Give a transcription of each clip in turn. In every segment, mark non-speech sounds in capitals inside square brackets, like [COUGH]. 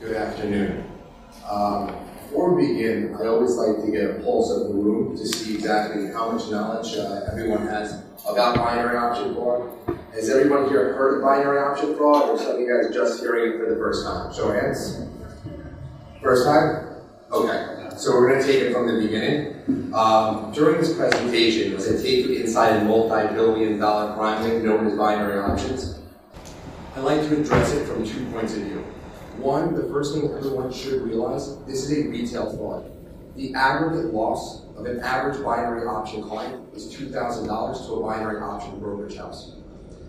Good afternoon. Um, before we begin, I always like to get a pulse of the room to see exactly how much knowledge uh, everyone has about binary option fraud. Has everyone here heard of binary option fraud, or some of you guys just hearing it for the first time? Show hands. First time? Okay. So we're going to take it from the beginning. Um, during this presentation, as I take you inside a multi-billion dollar crime ring known as binary options, I'd like to address it from two points of view. One, the first thing everyone should realize, this is a retail fraud. The aggregate loss of an average binary option client is $2,000 to a binary option brokerage house.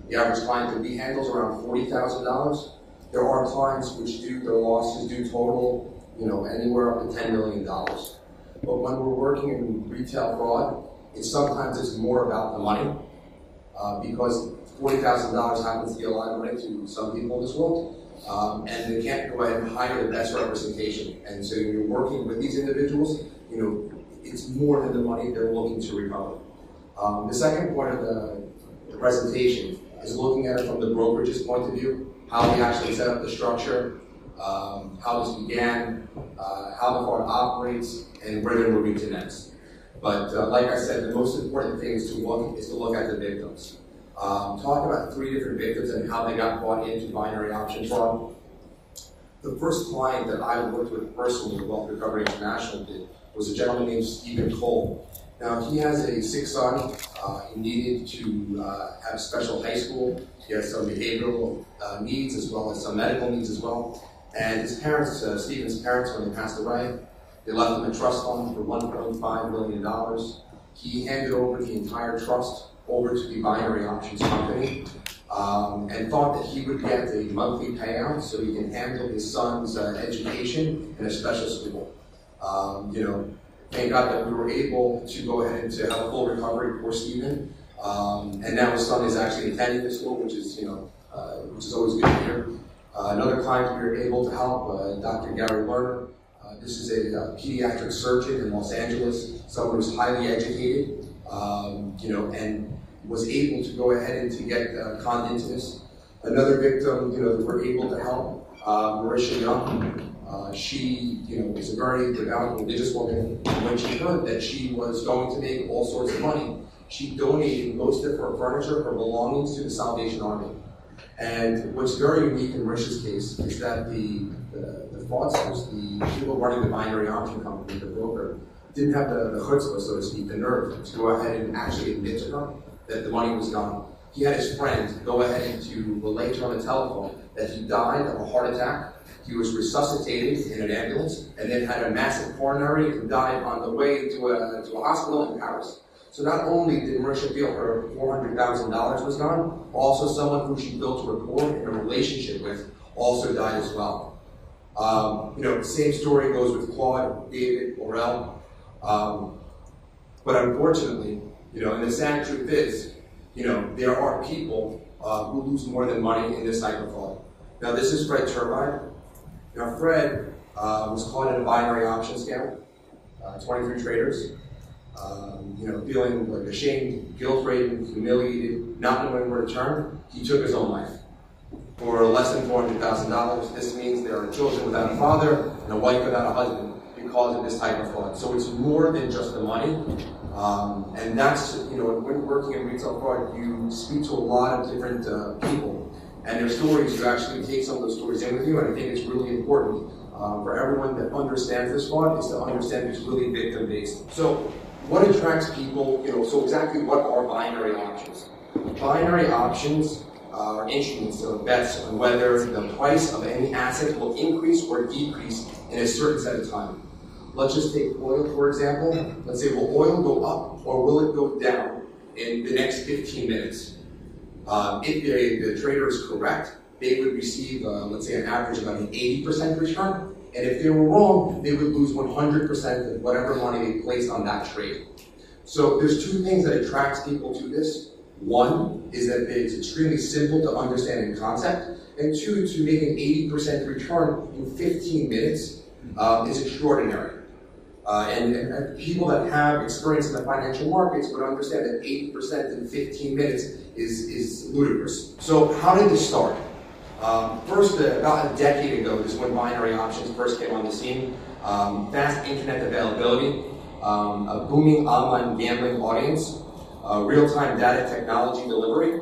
The average client that we handle is around $40,000. There are clients which do, their losses do total, you know, anywhere up to $10 million. But when we're working in retail fraud, it's sometimes it's more about the money, uh, because $40,000 happens to be a lot of money to some people in this world. Um, and they can't go ahead and hire the best representation. And so when you're working with these individuals, you know, it's more than the money they're looking to recover. Um, the second point of the, the, presentation is looking at it from the brokerage's point of view, how we actually set up the structure, um, how this began, uh, how the fund operates, and where they're moving to next. But uh, like I said, the most important thing is to look is to look at the victims um, talk about three different victims and how they got bought into binary option fraud. The first client that I worked with personally, Wealth Recovery International did, was a gentleman named Stephen Cole. Now, he has a sick son. Uh, he needed to uh, have special high school. He has some behavioral uh, needs as well as some medical needs as well. And his parents, uh, Stephen's parents, when they passed away, they left him a trust fund for $1.5 million. He handed over the entire trust over to the binary options company um, and thought that he would get a monthly payout so he can handle his son's uh, education in a special school. Um, you know, thank God that we were able to go ahead and to have a full recovery for Stephen. Um, and now his son is actually attending the school, which is, you know, uh, which is always good to hear. Uh, another client we were able to help, uh, Dr. Gary Lerner. Uh, this is a, a, pediatric surgeon in Los Angeles, someone who's highly educated, um, you know, and was able to go ahead and to get uh, conned into this. Another victim, you know, that we're able to help, uh, Marisha Young. Uh, she, you know, is a very devout religious woman. When she heard that she was going to make all sorts of money, she donated most of her furniture, her belongings to the Salvation Army. And what's very unique in Marisha's case is that the, the, the fraudsters, the people running the binary option company, the broker, didn't have the, the chutzpah, so to speak, the nerve to go ahead and actually admit to her that the money was gone. He had his friend go ahead and to relate on the telephone that he died of a heart attack. He was resuscitated in an ambulance and then had a massive coronary and died on the way to a, to a hospital in Paris. So not only did Marisha feel her $400,000 was gone, also someone who she built a rapport and a relationship with also died as well. Um, you know, same story goes with Claude, David, Orel. Um, but unfortunately, you know, and the sad truth is, you know, there are people uh, who lose more than money in this type of fraud. Now, this is Fred Turbine. Now, Fred uh, was caught in a binary option scam, uh, 23 traders, um, you know, feeling like ashamed, guilt-ridden, humiliated, not knowing where to turn. He took his own life. For less than $400,000, this means there are children without a father and a wife without a husband because of this type of fraud. So it's more than just the money. Um, and that's, you know, when working in retail fraud, you speak to a lot of different uh, people and their stories. You actually take some of those stories in with you, and I think it's really important uh, for everyone that understands this fraud is to understand it's really victim based. So, what attracts people, you know, so exactly what are binary options? Binary options are instruments or bets on whether the price of any asset will increase or decrease in a certain set of time. Let's just take oil, for example. Let's say, will oil go up or will it go down in the next 15 minutes? Um, if the, trader is correct, they would receive, uh, let's say, an average of about an 80% return. And if they were wrong, they would lose 100% of whatever money they placed on that trade. So there's two things that attracts people to this. One is that it's extremely simple to understand in concept, and two, to make an 80% return in 15 minutes um, is extraordinary. Uh, and, and, people that have experience in the financial markets would understand that 8% in 15 minutes is, is ludicrous. So how did this start? Um, first, uh, about a decade ago, this is when binary options first came on the scene. Um, fast internet availability, um, a booming online gambling audience, uh, real-time data technology delivery,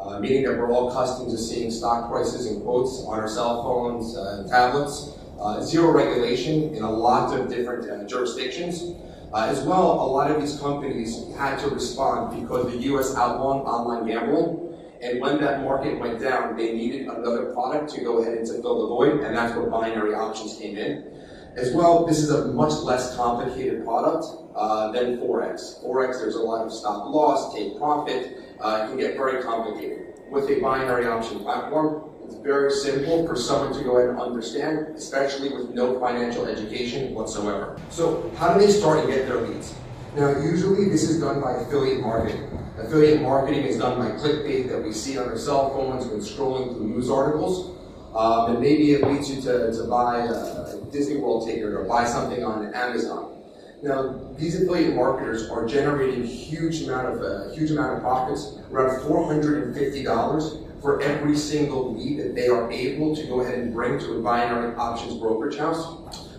uh, meaning that we're all accustomed to seeing stock prices and quotes on our cell phones uh, and tablets, uh, zero regulation in a lot of different uh, jurisdictions. Uh, as well, a lot of these companies had to respond because the U.S. outlawed online gambling. And when that market went down, they needed another product to go ahead and to fill the void, and that's where binary options came in. As well, this is a much less complicated product uh, than Forex. Forex, there's a lot of stop loss, take profit, uh, can get very complicated. With a binary option platform, it's very simple for someone to go ahead and understand, especially with no financial education whatsoever. So how do they start and get their leads? Now, usually this is done by affiliate marketing. Affiliate marketing is done by clickbait that we see on our cell phones when scrolling through news articles. Um, and maybe it leads you to, to buy a Disney World ticket or buy something on Amazon. Now, these affiliate marketers are generating huge amount of uh, huge amount of profits, around $450 for every single lead that they are able to go ahead and bring to a binary options brokerage house,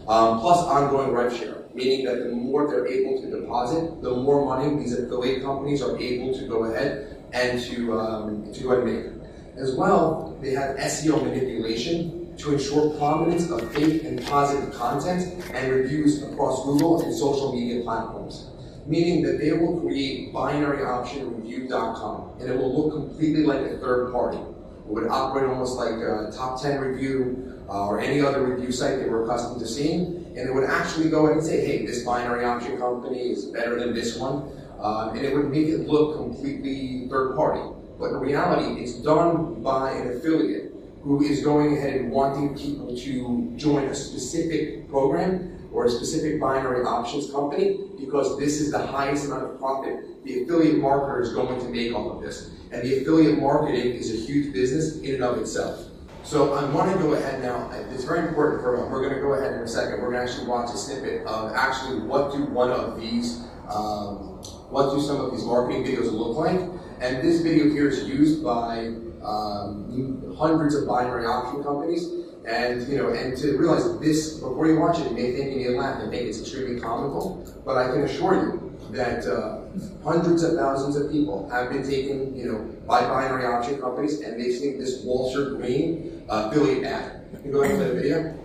um, plus ongoing rev share, meaning that the more they're able to deposit, the more money these affiliate companies are able to go ahead and to, um, to go ahead and make. As well, they have SEO manipulation to ensure prominence of fake and positive content and reviews across Google and social media platforms meaning that they will create binaryoptionreview.com and it will look completely like a third party. It would operate almost like a top 10 review uh, or any other review site they were accustomed to seeing, and it would actually go ahead and say, hey, this binary option company is better than this one, uh, and it would make it look completely third party. But in reality, it's done by an affiliate who is going ahead and wanting people to join a specific program or a specific binary options company because this is the highest amount of profit the affiliate marketer is going to make off of this. And the affiliate marketing is a huge business in and of itself. So I want to go ahead now, it's very important for, we're going to go ahead in a second, we're going to actually watch a snippet of actually what do one of these, um, what do some of these marketing videos look like. And this video here is used by um, hundreds of binary option companies and you know, and to realize this before you watch it, you may think you may laugh and think it's extremely comical, but I can assure you that uh, hundreds of thousands of people have been taken, you know, by binary option companies, and they've seen this Walter Green uh, affiliate ad. You can go ahead to the video.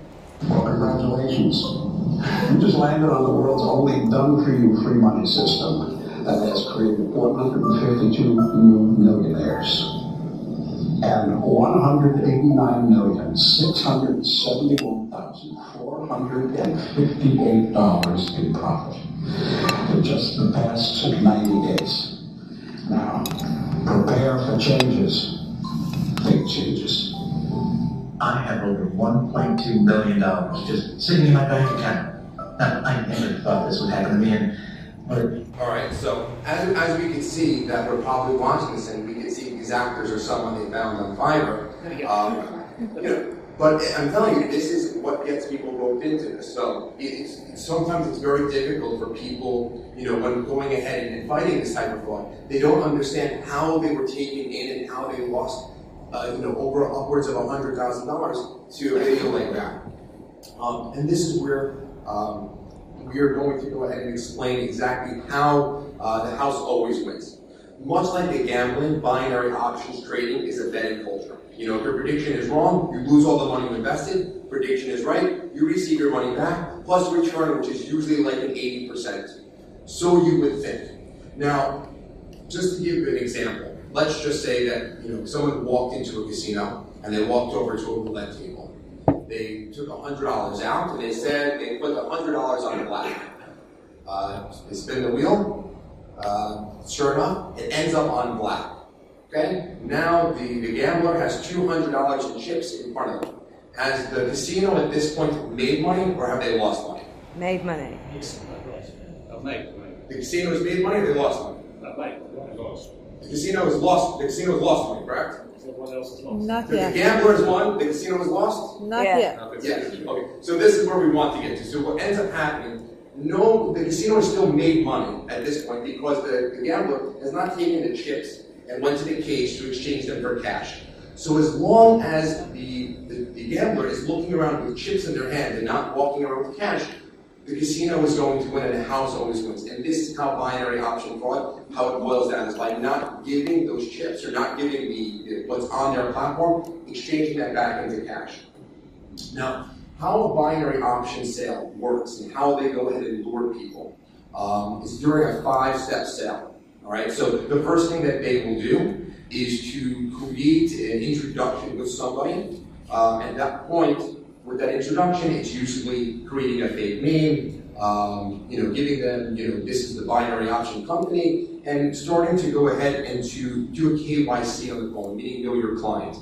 Well, congratulations. You just landed on the world's only done-for-you free money system that has created 152 new millionaires and $189,671,458 in profit for just the past 90 days. Now, prepare for changes, big changes. I have over $1.2 million just sitting in my bank account. Now, I never thought this would happen to me, and all right, so as, as we can see that we're probably watching this and we see these actors are someone they found on Fiverr. Um, you know, but I'm telling you, this is what gets people roped into this. So it's, sometimes it's very difficult for people, you know, when going ahead and fighting this type of fraud, they don't understand how they were taken in and how they lost, uh, you know, over upwards of $100,000 to a video like that. Um, and this is where um, we are going to go ahead and explain exactly how uh, the house always wins. Much like a gambling, binary options trading is a betting culture. You know, if your prediction is wrong, you lose all the money you invested. Prediction is right, you receive your money back, plus return, which is usually like an 80%. So you would think. Now, just to give an example, let's just say that you know someone walked into a casino and they walked over to a roulette table they took $100 out and they said they put the $100 on the black. Uh, they spin the wheel. Uh, sure enough, it ends up on black. Okay? Now the, the gambler has $200 in chips in front of them. Has the casino at this point made money or have they lost money? Made money. The casino has made money or they lost money? The casino has lost. The casino has lost money, correct? Everyone else has lost. Not The yet. gambler has won. The casino has lost. Not Yeah. yet. Yes. Okay. So this is where we want to get to. So what ends up happening, no, the casino has still made money at this point because the, the gambler has not taken the chips and went to the cage to exchange them for cash. So as long as the, the, the gambler is looking around with chips in their hand and not walking around with cash, the casino is going to win and the house always wins. And this is how binary option fraud, how it boils down, is by not giving those chips or not giving the, what's on their platform, exchanging that back into cash. Now, how a binary option sale works and how they go ahead and lure people um, is during a five-step sale. All right, so the first thing that they will do is to create an introduction with somebody. Um, at that point, with that introduction, it's usually creating a fake name, um, you know, giving them, you know, this is the binary option company, and starting to go ahead and to do a KYC on the phone, meaning know your client.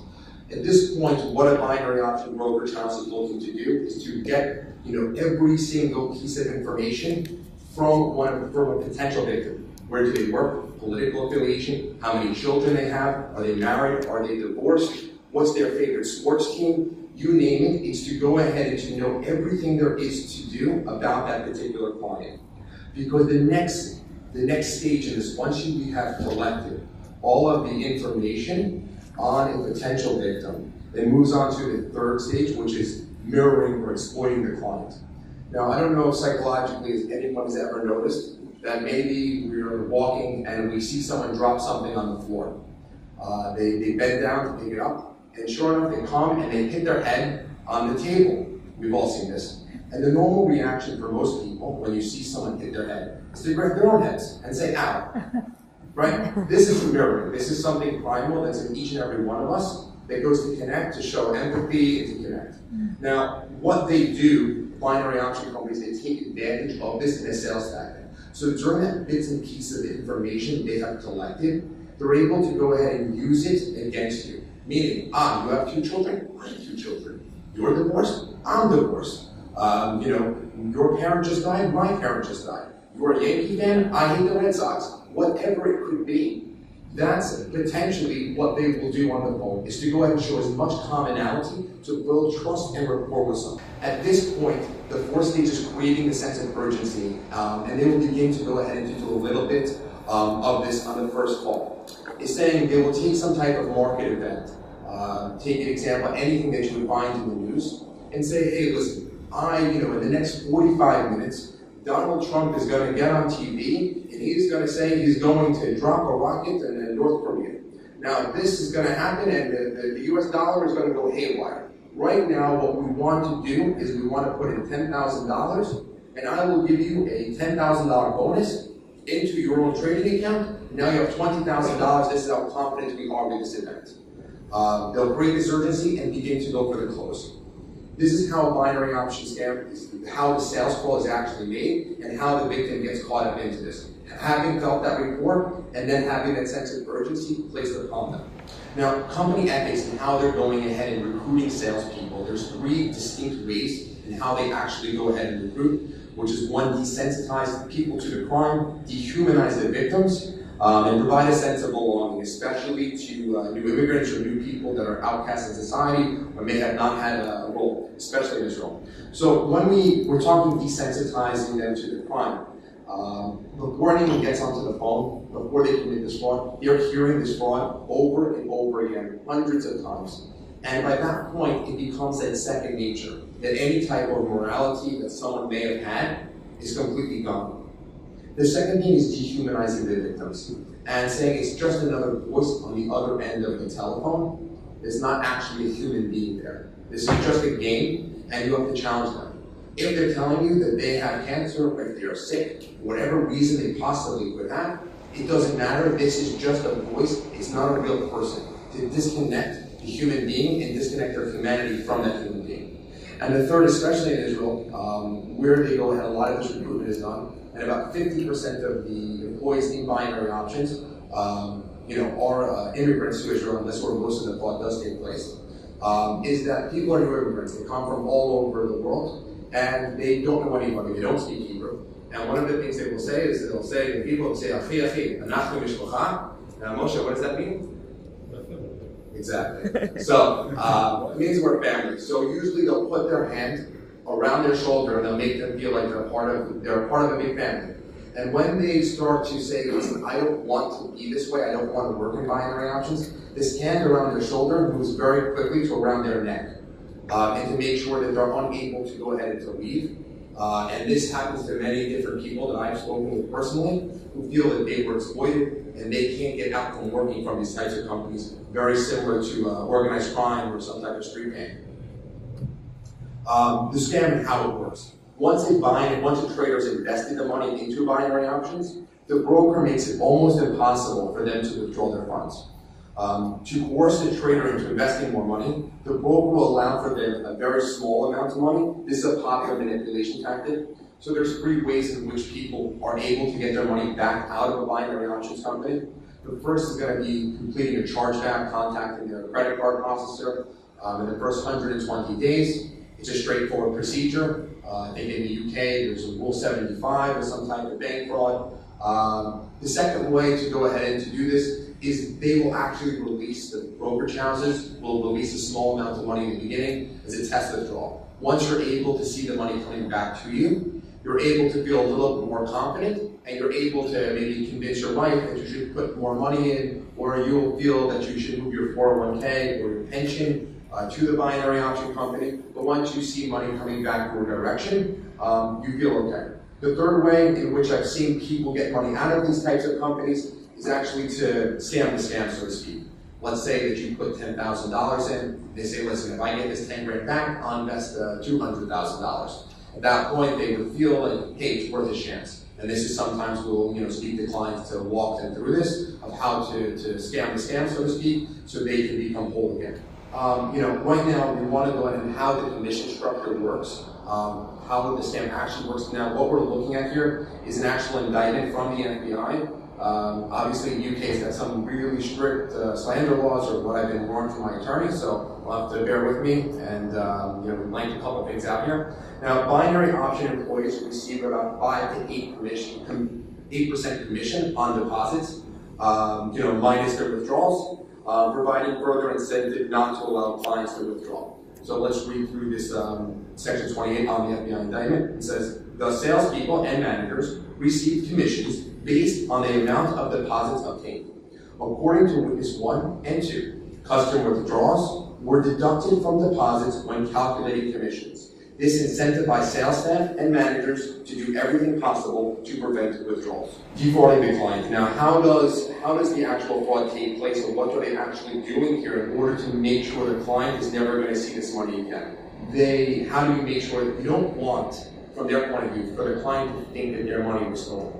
At this point, what a binary option brokerage house is looking to do is to get, you know, every single piece of information from one from a potential victim. Where do they work? Political affiliation? How many children they have? Are they married? Are they divorced? What's their favorite sports team? you name it, it's to go ahead and to know everything there is to do about that particular client. Because the next, the next stage in this, once you have collected all of the information on a potential victim, it moves on to the third stage, which is mirroring or exploiting the client. Now, I don't know if psychologically if anyone has ever noticed that maybe we're walking and we see someone drop something on the floor. Uh, they, they bend down to pick it up, and sure enough, they come and they hit their head on the table. We've all seen this. And the normal reaction for most people when you see someone hit their head is to grab their own heads and say, ow. Right? This is mirroring. This is something primal that's in each and every one of us that goes to connect, to show empathy, and to connect. Now, what they do, binary option companies, they take advantage of this in a sales tactic. So during that bits and pieces of information they have collected, they're able to go ahead and use it against you. Meaning, ah, you have two children, I have two children. You're divorced, I'm divorced. Um, you know, your parent just died, my parent just died. You're a Yankee fan, I hate the Red Sox. Whatever it could be, that's potentially what they will do on the phone, is to go ahead and show as much commonality to build trust and rapport with someone. At this point, the fourth stage is creating the sense of urgency, um, and they will begin to go ahead and do a little bit um, of this on the first call. Is saying they will take some type of market event, uh, take an example, anything that you would find in the news, and say, hey, listen, I, you know, in the next 45 minutes, Donald Trump is going to get on TV and he's going to say he's going to drop a rocket in North Korea. Now, this is going to happen and the, the, the US dollar is going to go haywire. Right now, what we want to do is we want to put in $10,000 and I will give you a $10,000 bonus into your own trading account. Now you have $20,000. This is how confident we are with this event. Uh, they'll create this urgency and begin to go for the close. This is how a binary option scam is, how the sales call is actually made, and how the victim gets caught up into this. Having felt that rapport, and then having that sense of urgency placed upon them. Now, company ethics and how they're going ahead and recruiting salespeople, there's three distinct ways in how they actually go ahead and recruit which is one, desensitize people to the crime, dehumanize the victims, um, and provide a sense of belonging, especially to uh, new immigrants or new people that are outcast in society or may have not had a, role, especially in this role. So when we, we're talking desensitizing them to the crime, um, before anyone gets onto the phone, before they commit this fraud, they're hearing this fraud over and over again, hundreds of times. And by that point, it becomes that second nature that any type of morality that someone may have had is completely gone. The second thing is dehumanizing the victims and saying it's just another voice on the other end of the telephone. There's not actually a human being there. This is just a game, and you have to challenge them. If they're telling you that they have cancer, or if they're sick, whatever reason they possibly could have, it doesn't matter. This is just a voice. It's not a real person. To disconnect the human being and disconnect their humanity from that human being. And the third, especially in Israel, um, where they go ahead, a lot of this recruitment is done, and about 50% of the employees in binary options, um, you know, are uh, immigrants to Israel, and that's where most of the thought does take place. Um, is that people are new immigrants. They come from all over the world, and they don't know anybody. They don't speak Hebrew. And one of the things they will say is they'll say, people will say, Achi, Achi, Anachnu Mishpacha. Now, Moshe, what does that mean? Exactly. So uh, it means we're family. So usually they'll put their hand around their shoulder and they'll make them feel like they're part of they're part of a big family. And when they start to say, listen, I don't want to be this way, I don't want to work in binary options, this hand around their shoulder moves very quickly to around their neck. Uh, and to make sure that they're unable to go ahead and to leave. Uh, and this happens to many different people that I've spoken with personally who feel that they were exploited and they can't get out from working from these types of companies, very similar to uh, organized crime or some type of street gang. Um, the scam and how it works. Once a buyer, once a trader has invested the money into binary options, the broker makes it almost impossible for them to withdraw their funds. Um, to coerce the trader into investing more money, the broker will allow for them a very small amount of money. This is a popular manipulation tactic. So there's three ways in which people are able to get their money back out of a binary options company. The first is going to be completing a chargeback, contacting their credit card processor um, in the first 120 days. It's a straightforward procedure. Uh, I think in the UK there's a Rule 75 or some type of bank fraud. Um, the second way to go ahead and to do this is they will actually release, the brokerage houses will release a small amount of money in the beginning as a test withdrawal. Once you're able to see the money coming back to you, you're able to feel a little bit more confident and you're able to maybe convince your wife that you should put more money in or you'll feel that you should move your 401k or your pension uh, to the binary option company. But once you see money coming back your direction, um, you feel okay. The third way in which I've seen people get money out of these types of companies is actually to scam the scam, so to speak. Let's say that you put $10,000 in, they say, listen, if I get this 10 grand back, I'll invest uh, $200,000. At that point, they would feel like, hey, it's worth a chance. And this is sometimes we'll you know, speak to clients to walk them through this, of how to, to scam the scam, so to speak, so they can become whole again. Um, you know, right now we want to go into how the commission structure works, um, how the stamp actually works. Now, what we're looking at here is an actual indictment from the FBI um, obviously, in UK, it's got some really strict uh, slander laws, or what I've been warned from my attorney, so you'll have to bear with me, and um, you know, we link a couple things out here. Now, binary option employees receive about five to eight commission, eight percent commission on deposits, um, you know, minus their withdrawals, uh, providing further incentive not to allow clients to withdraw. So let's read through this um, section 28 on the FBI indictment. It says the salespeople and managers receive commissions based on the amount of deposits obtained. According to witness 1 and 2, customer withdrawals were deducted from deposits when calculating commissions. This incentivized by sales staff and managers to do everything possible to prevent withdrawals. Defrauding the client. Now, how does how does the actual fraud take place, and what are they actually doing here in order to make sure the client is never going to see this money again? They how do you make sure that you don't want, from their point of view, for the client to think that their money was stolen?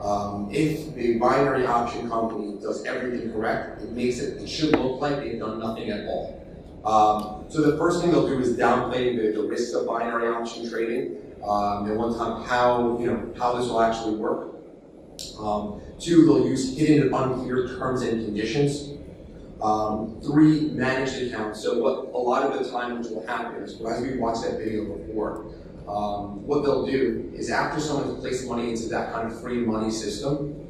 Um, if the binary option company does everything correct, it makes it, it should look like they've done nothing at all. Um, so the first thing they'll do is downplay the, the risks of binary option trading. Um, and one time how, you know, how this will actually work. Um, two, they'll use hidden and unclear terms and conditions. Um, three, managed accounts. So what a lot of the time which will happen is, as we watched that video before, um, what they'll do is after someone has placed money into that kind of free money system,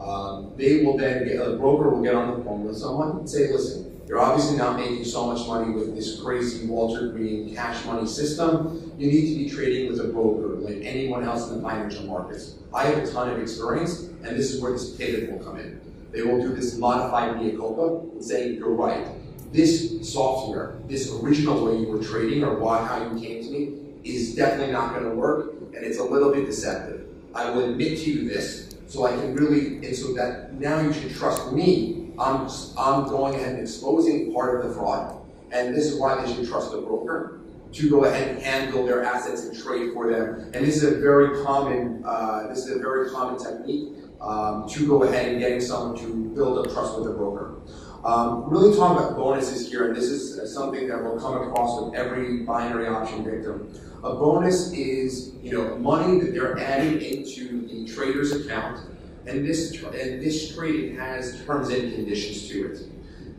um, they will then get, a broker will get on the phone with someone and say, listen, you're obviously not making so much money with this crazy Walter Green cash money system. You need to be trading with a broker like anyone else in the financial markets. I have a ton of experience, and this is where this pivot will come in. They will do this modified mea culpa and say, you're right. This software, this original way you were trading or why how you came to me, is definitely not going to work, and it's a little bit deceptive. I will admit to you this, so I can really, and so that now you should trust me. I'm, I'm going ahead and exposing part of the fraud, and this is why they should trust a broker to go ahead and handle their assets and trade for them. And this is a very common, uh, this is a very common technique um, to go ahead and getting someone to build up trust with a broker. Um, really talking about bonuses here, and this is something that will come across with every binary option victim. A bonus is, you know, money that they're adding into the trader's account, and this and this trade has terms and conditions to it.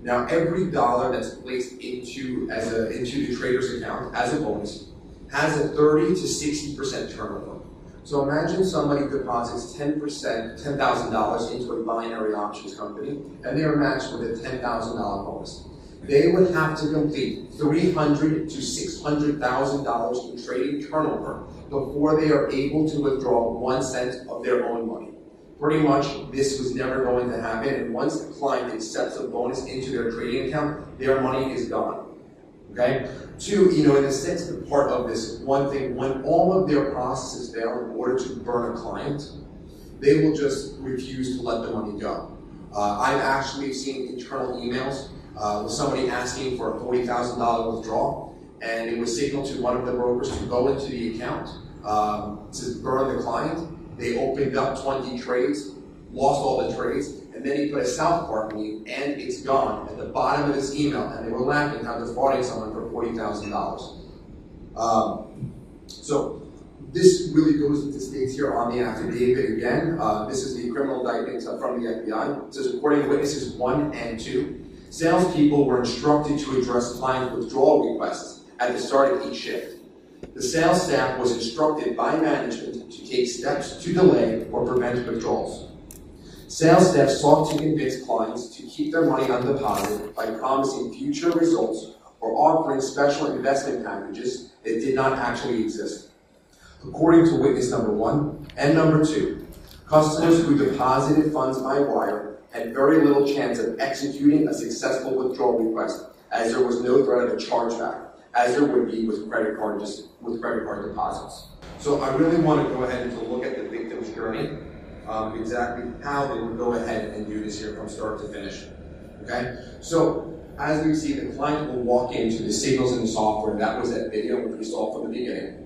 Now, every dollar that's placed into as a into the trader's account as a bonus has a 30 to 60 percent turnover. So imagine somebody deposits 10%, $10,000 into a binary options company, and they are matched with a $10,000 bonus. they would have to complete three hundred to six hundred thousand dollars in trading turnover before they are able to withdraw one cent of their own money. Pretty much, this was never going to happen, and once the client accepts a bonus into their trading account, their money is gone. Okay? Two, you know, in the sixth part of this, one thing, when all of their processes fail in order to burn a client, they will just refuse to let the money go. Uh, I've actually seen internal emails uh, with somebody asking for a $40,000 withdrawal, and it was signaled to one of the brokers to go into the account um, to burn the client. They opened up 20 trades, lost all the trades, and then he put a South Park meme, and it's gone at the bottom of his email, and they were laughing how they're defrauding someone for $40,000. Um, so this really goes into states here on the affidavit again. Uh, this is the criminal indictment from the FBI. It says, according to witnesses one and two, salespeople were instructed to address client withdrawal requests at the start of each shift. The sales staff was instructed by management to take steps to delay or prevent withdrawals. Sales staff sought to convince clients to keep their money on deposit by promising future results or offering special investment packages that did not actually exist. According to witness number one and number two, customers who deposited funds by wire had very little chance of executing a successful withdrawal request as there was no threat of a chargeback, as there would be with credit card just with credit card deposits. So I really want to go ahead and to look at the victim's journey, um, exactly how they would go ahead and do this here from start to finish. Okay? So as we see, the client will walk into the signals in the software. That was that video which we saw from the beginning.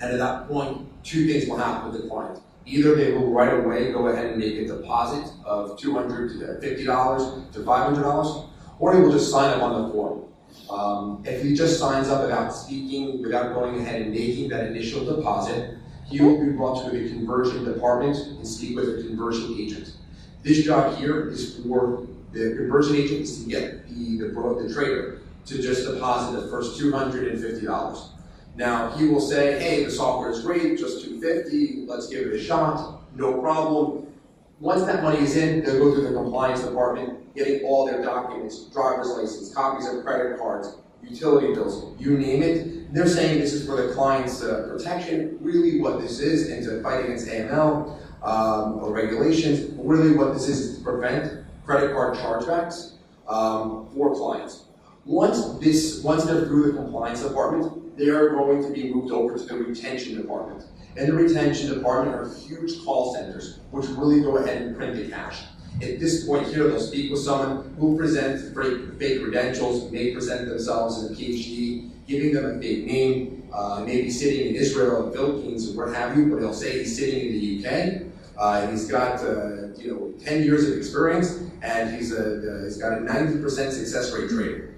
And at that point, two things will happen with the client. Either they will right away go ahead and make a deposit of 200 to $50 to $500, or he will just sign up on the form. Um, if he just signs up without speaking, without going ahead and making that initial deposit, he will be brought to the conversion department and speak with a conversion agent. This job here is for the conversion agent to get the, the, the trader to just deposit the first $250. Now, he will say, hey, the software is great, just 250, let's give it a shot, no problem. Once that money is in, they'll go through the compliance department, getting all their documents, driver's license, copies of credit cards, utility bills, you name it. They're saying this is for the client's uh, protection. Really what this is, and to fight against AML um, or regulations, really what this is is to prevent credit card chargebacks um, for clients. Once this, once they're through the compliance department, they are going to be moved over to the retention department. And the retention department are huge call centers, which really go ahead and print the cash. At this point here, they'll speak with someone who presents fake, fake credentials, may present themselves as a PhD, giving them a fake name, uh, maybe sitting in Israel, the Philippines, or what have you, but they'll say he's sitting in the UK, uh, and he's got uh, you know 10 years of experience, and he's a, uh, he's got a 90% success rate trader.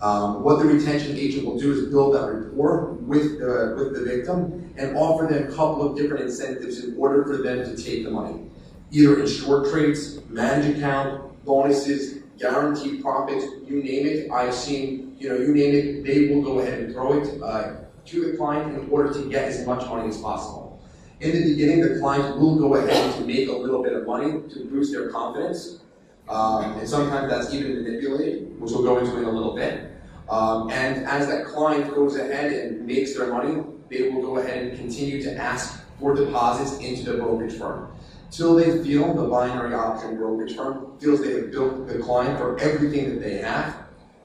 Um, what the retention agent will do is build that rapport with, uh, with the victim and offer them a couple of different incentives in order for them to take the money. Either in short trades, managed account, bonuses, guaranteed profits, you name it. I've seen, you know, you name it, they will go ahead and throw it uh, to the client in order to get as much money as possible. In the beginning, the client will go ahead to make a little bit of money to boost their confidence. Um, and sometimes that's even manipulated, which we'll go into in a little bit. Um, and as that client goes ahead and makes their money, they will go ahead and continue to ask for deposits into the brokerage firm. Till they feel the binary option brokerage firm feels they have built the client for everything that they have,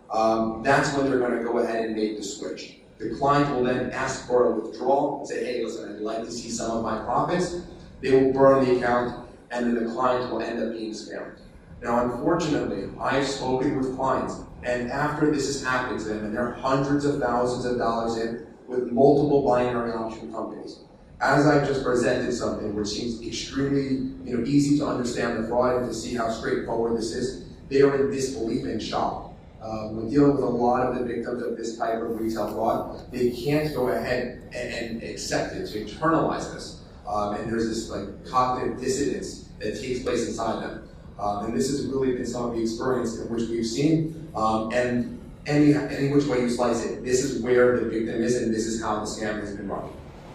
um, that's when they're going to go ahead and make the switch. The client will then ask for a withdrawal and say, hey, listen, I'd like to see some of my profits. They will burn the account, and then the client will end up being scammed. Now, unfortunately, I've spoken with clients, and after this has happened to them, and they're hundreds of thousands of dollars in with multiple binary option companies. As I've just presented something which seems extremely you know, easy to understand the fraud and to see how straightforward this is, they are in disbelief and shock. Um, when dealing with a lot of the victims of this type of retail fraud, they can't go ahead and, and accept it, to internalize this. Um, and there's this like cognitive dissonance that takes place inside them. Um, and this has really been some of the experience in which we've seen. Um, and any, any which way you slice it, this is where the victim is and this is how the scam has been run.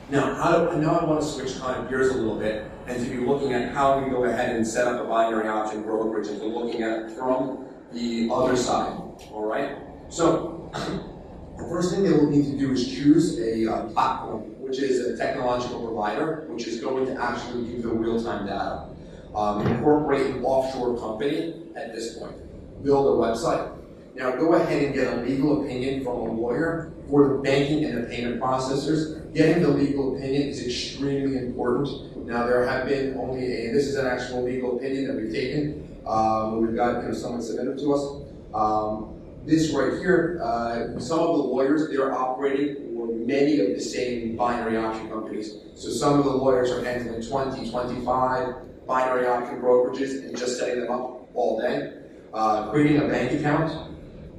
Now, how now I want to switch kind of gears a little bit and to be looking at how we go ahead and set up a binary option brokerage and to looking at it from the other side. All right. So [CLEARS THROAT] the first thing they will need to do is choose a uh, platform, which is a technological provider, which is going to actually give the real-time data. Um, incorporate an offshore company at this point. Build a website. Now go ahead and get a legal opinion from a lawyer for the banking and the payment processors. Getting the legal opinion is extremely important. Now there have been only a, this is an actual legal opinion that we've taken. Um, we've got you know, someone submitted to us. Um, this right here, uh, some of the lawyers, they're operating for many of the same binary option companies. So some of the lawyers are handling 20, 25 binary option brokerages and just setting them up all day. Uh, creating a bank account,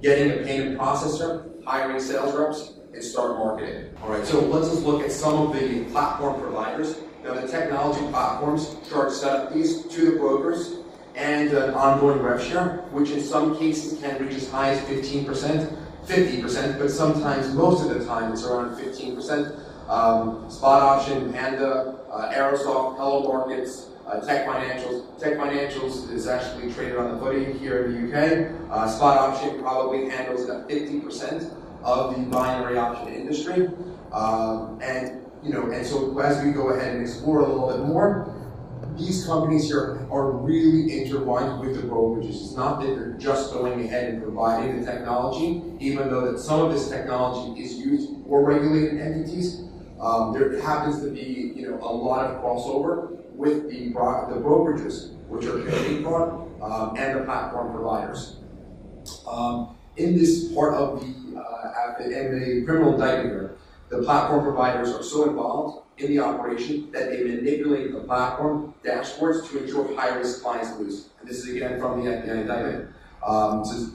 getting a payment processor, hiring sales reps, and start marketing. All right, so let's just look at some of the platform providers. Now, the technology platforms charge setup fees to the brokers and an ongoing rev share, which in some cases can reach as high as 15%, 50%, but sometimes, most of the time, it's around 15%. Um, Spot Option, Panda, uh, Aerosoft, Hello Markets, uh, Tech Financials. Tech Financials is actually traded on the FTSE here in the UK. Uh, Spot Option probably handles about 50% of the binary option industry. Um, and you know, and so as we go ahead and explore a little bit more, these companies here are really intertwined with the brokerages. It's not that they're just going ahead and providing the technology, even though that some of this technology is used for regulated entities. Um, there happens to be, you know, a lot of crossover with the, bro the brokerages, which are trading fraud, um, and the platform providers. Um, in this part of the, uh, in the criminal indictment the platform providers are so involved in the operation that they manipulate the platform dashboards to ensure high-risk clients lose. And this is again from the FBI indictment. Um, so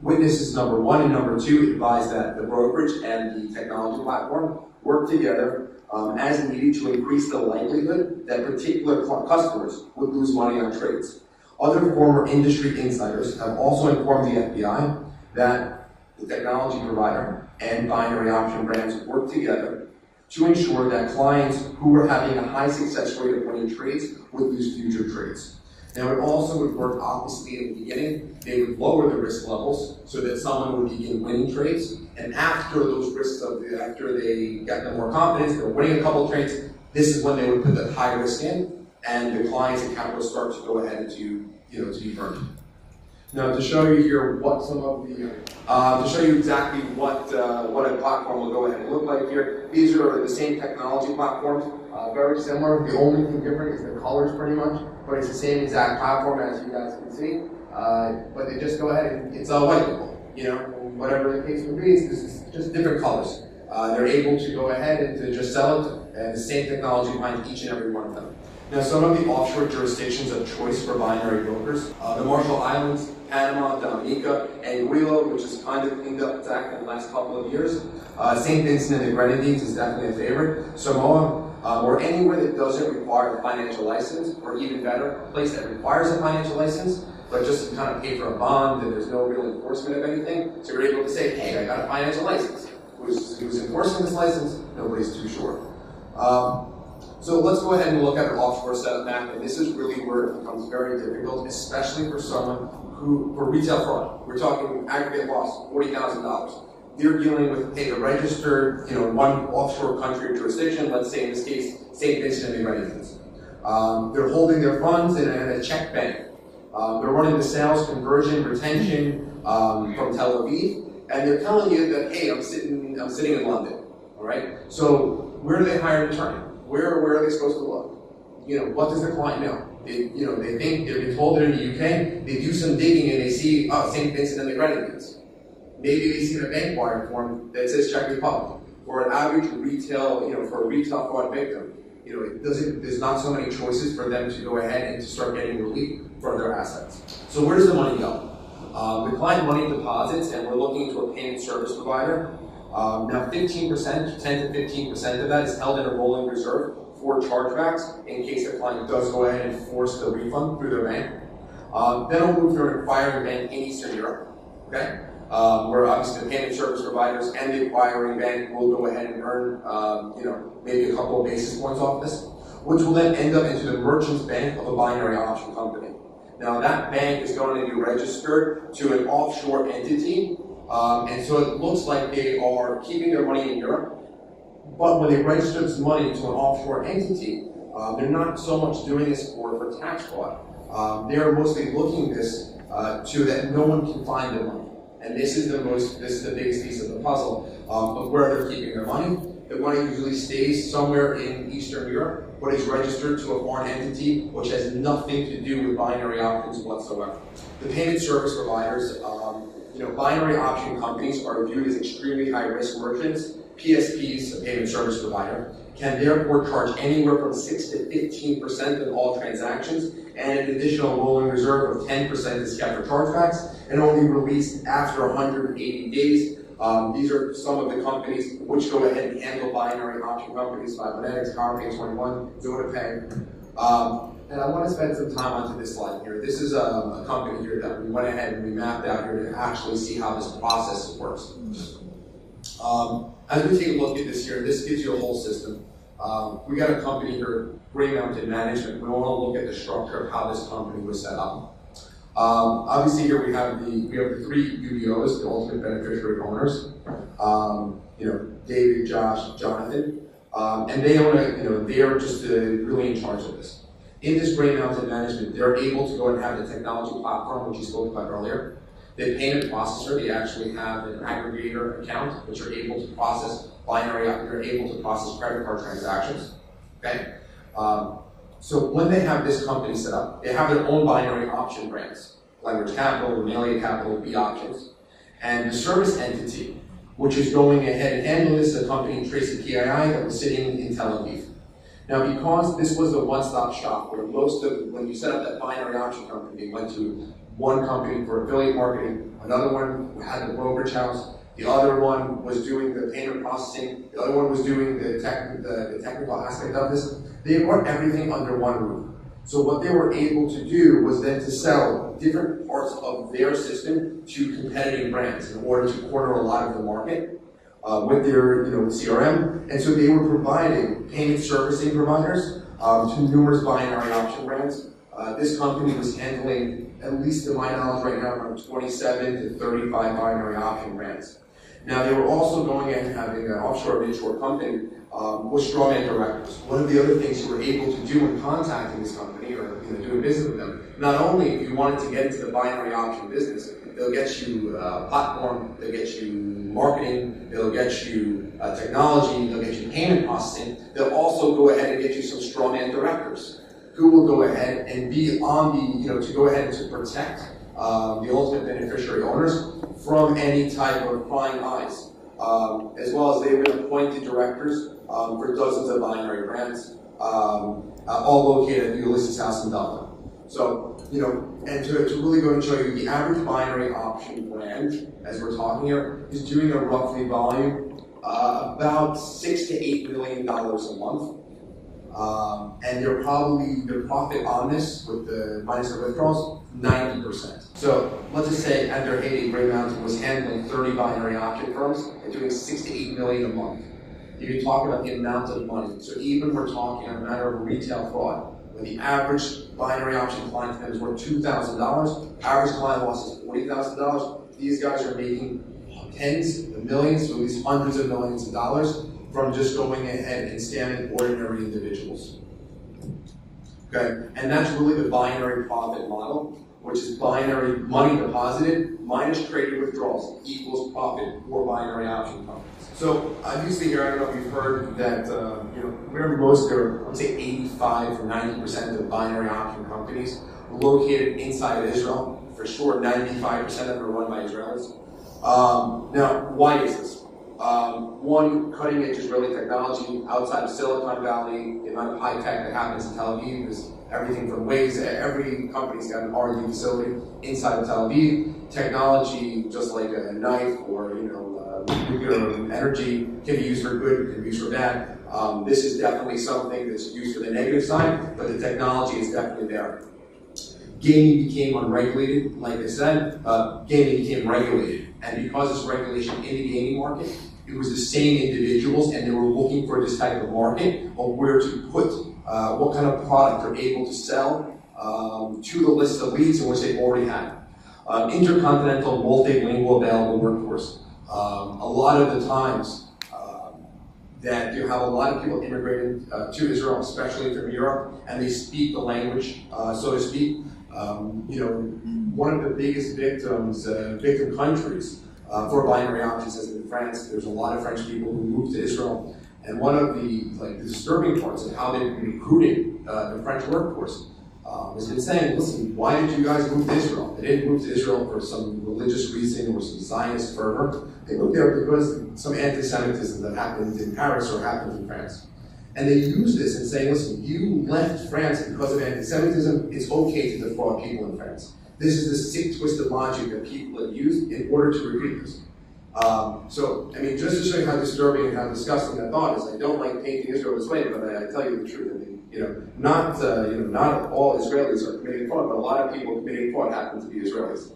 witnesses number one and number two advise that the brokerage and the technology platform work together um, as needed to increase the likelihood that particular customers would lose money on trades. Other former industry insiders have also informed the FBI that the technology provider and binary option brands work together to ensure that clients who were having a high success rate of winning trades would lose future trades. Now, it also would work oppositely in the beginning. They would lower the risk levels so that someone would begin winning trades. And after those risks of the, after they got more confidence, they're winning a couple trades, this is when they would put the high risk in, and the client's account would start to go ahead and to, you know, to be burned. Now, to show you here what some of the, uh, uh, to show you exactly what uh, what a platform will go ahead and look like here. These are the same technology platforms, uh, very similar. The only thing different is the colors, pretty much, but it's the same exact platform as you guys can see. Uh, but they just go ahead and it's all white you know, whatever the case may be. It's just different colors. Uh, they're able to go ahead and to just sell it, and the same technology behind each and every one of them. Now, some of the offshore jurisdictions of choice for binary brokers, uh, the Marshall Islands, Panama, Dominica, Anguilla, which has kind of cleaned up its act in the last couple of years. Uh, St. Vincent and the Grenadines is definitely a favorite. Samoa, uh, or anywhere that doesn't require a financial license, or even better, a place that requires a financial license, but just to kind of pay for a bond and there's no real enforcement of anything. So you're able to say, hey, I got a financial license. Who's, who's enforcing this license? Nobody's too sure. Um, so let's go ahead and look at an offshore setup map, and this is really where it becomes very difficult, especially for someone who, for retail fraud, we're talking aggregate loss, $40,000. They're dealing with, a registered, you know, one offshore country or jurisdiction, let's say in this case, St. Vincent and the Grenadines. Um, they're holding their funds in a, in a Czech bank. Um, they're running the sales, conversion, retention um, from Tel Aviv, and they're telling you that, hey, I'm sitting, I'm sitting in London. All right. So where do they hire an attorney? Where, where are they supposed to look? You know, what does the client know? They, you know, they think they've been told they're in the UK. They do some digging and they see, oh, St. Vincent and the Grenadines. Maybe they see a bank wire form that says Czech Republic. For an average retail, you know, for a retail fraud victim, you know, it doesn't, there's not so many choices for them to go ahead and to start getting relief for their assets. So where does the money go? Um, the client money deposits, and we're looking to a payment service provider. Um, now, 15%, 10 to 15% of that is held in a rolling reserve for chargebacks in case the client does go ahead and force the refund through their bank. Um, then we'll move to an acquiring bank in Eastern Europe, okay? Um, where obviously the payment service providers and the acquiring bank will go ahead and earn, um, you know, maybe a couple of basis points off this, which will then end up into the merchant's bank of a binary option company. Now that bank is going to be registered to an offshore entity, um, and so it looks like they are keeping their money in Europe. But when they register this money to an offshore entity, uh, they're not so much doing this for, for tax fraud. Um, they're mostly looking this uh, to that no one can find the money. And this is the most, this is the biggest piece of the puzzle um, of where they're keeping their money. The money usually stays somewhere in Eastern Europe, but is registered to a foreign entity, which has nothing to do with binary options whatsoever. The payment service providers, um, you know, binary option companies are viewed as extremely high risk merchants. PSPs, a payment service provider, can therefore charge anywhere from 6 to 15% of all transactions, and an additional rolling reserve of 10% is kept for chargebacks, and only released after 180 days. Um, these are some of the companies which go ahead and handle binary option companies, Fibonatix, PowerPay21, ZotaPay. Um, and I want to spend some time onto this slide here. This is a, a company here that we went ahead and we mapped out here to actually see how this process works. Um, as we take a look at this here, this gives you a whole system. Um, we got a company here, Green Mountain Management. We want to look at the structure of how this company was set up. Um, obviously, here we have the we have the three UBOs, the ultimate beneficiary owners. Um, you know, David, Josh, Jonathan, um, and they own a, you know they are just uh, really in charge of this. In this Green Mountain Management, they're able to go and have the technology platform, which you spoke about earlier. The payment processor, they actually have an aggregator account, which are able to process binary, they're able to process credit card transactions. Okay? Um, so when they have this company set up, they have their own binary option brands, Leverage Capital, Remelia Capital, B Options. And the service entity, which is going ahead and handling this, a company Tracy PII that was sitting in Tel Aviv. Now, because this was a one-stop shop where most of, when you set up that binary option company, you went to one company for affiliate marketing, another one had the brokerage house, the other one was doing the payment processing, the other one was doing the, tech, the, the technical aspect of this. They brought everything under one roof. So what they were able to do was then to sell different parts of their system to competitive brands in order to corner a lot of the market uh, with their you know CRM. And so they were providing payment servicing providers um, to numerous binary option brands. Uh, this company was handling, at least to my knowledge right now, around 27 to 35 binary option brands. Now, they were also going and having an offshore midshore company um, with strong directors. One of the other things you were able to do when contacting this company or you know, doing business with them, not only if you wanted to get into the binary option business, they'll get you a uh, platform, they'll get you marketing, they'll get you uh, technology, they'll get you payment processing, they'll also go ahead and get you some strongman directors who will go ahead and be on the, you know, to go ahead and to protect um, the ultimate beneficiary owners from any type of prying eyes. Um, as well as they've been appointed directors um, for dozens of binary brands, um, uh, all located at Ulysses House in Dublin. So, you know, and to, to really go and show you the average binary option brand, as we're talking here, is doing a roughly volume uh, about six to eight million dollars a month. Um, and they're probably, their profit on this, with the minus the withdrawals, 90%. So let's just say their heyday, Grey Mountain was handling 30 binary option firms and doing 6 to 8 million a month. You can talk about the amount of money. So even we're talking on a matter of retail fraud, when the average binary option client is worth $2,000, average client loss is $40,000, these guys are making tens of millions, to at least hundreds of millions of dollars from just going ahead and scamming ordinary individuals. Okay, and that's really the binary profit model, which is binary money deposited minus traded withdrawals equals profit for binary option companies. So obviously here, I don't know if you've heard that, uh, you know, remember most, there I would say 85 or 90% of binary option companies are located inside of Israel. For sure, 95% of them are run by Israelis. Um, now, why is this? Um, one, cutting edge Israeli technology outside of Silicon Valley, the amount of high tech that happens in Tel Aviv is everything from Waze, every company's got an R&D facility inside of Tel Aviv. Technology, just like a knife or, you know, uh, nuclear energy, can be used for good, can be used for bad. Um, this is definitely something that's used for the negative side, but the technology is definitely there. Gaming became unregulated, like I said, uh, gaming became regulated. And because this regulation in the gaming market, it was the same individuals and they were looking for this type of market of where to put uh, what kind of product they're able to sell um, to the list of leads in which they already had. Um, intercontinental, multilingual available workforce. Um, a lot of the times um, that you have a lot of people immigrating uh, to Israel, especially from Europe, and they speak the language, uh, so to speak. Um, you know, one of the biggest victims, uh, victim countries uh, for binary options has France. There's a lot of French people who moved to Israel, and one of the like disturbing parts of how they've been recruiting uh, the French workforce um, has been saying, listen, why did you guys move to Israel? They didn't move to Israel for some religious reason or some Zionist fervor. They moved there because some anti-Semitism that happened in Paris or happened in France. And they use this in saying, listen, you left France because of anti-Semitism, it's okay to defraud people in France. This is the sick, twisted logic that people have used in order to recruit this. Um, so, I mean, just to show you how disturbing and how disgusting that thought is, I don't like painting Israel this way, but I, I tell you the truth. I mean, you know, not uh, you know, not all Israelis are committing fraud, but a lot of people committing fraud happen to be Israelis.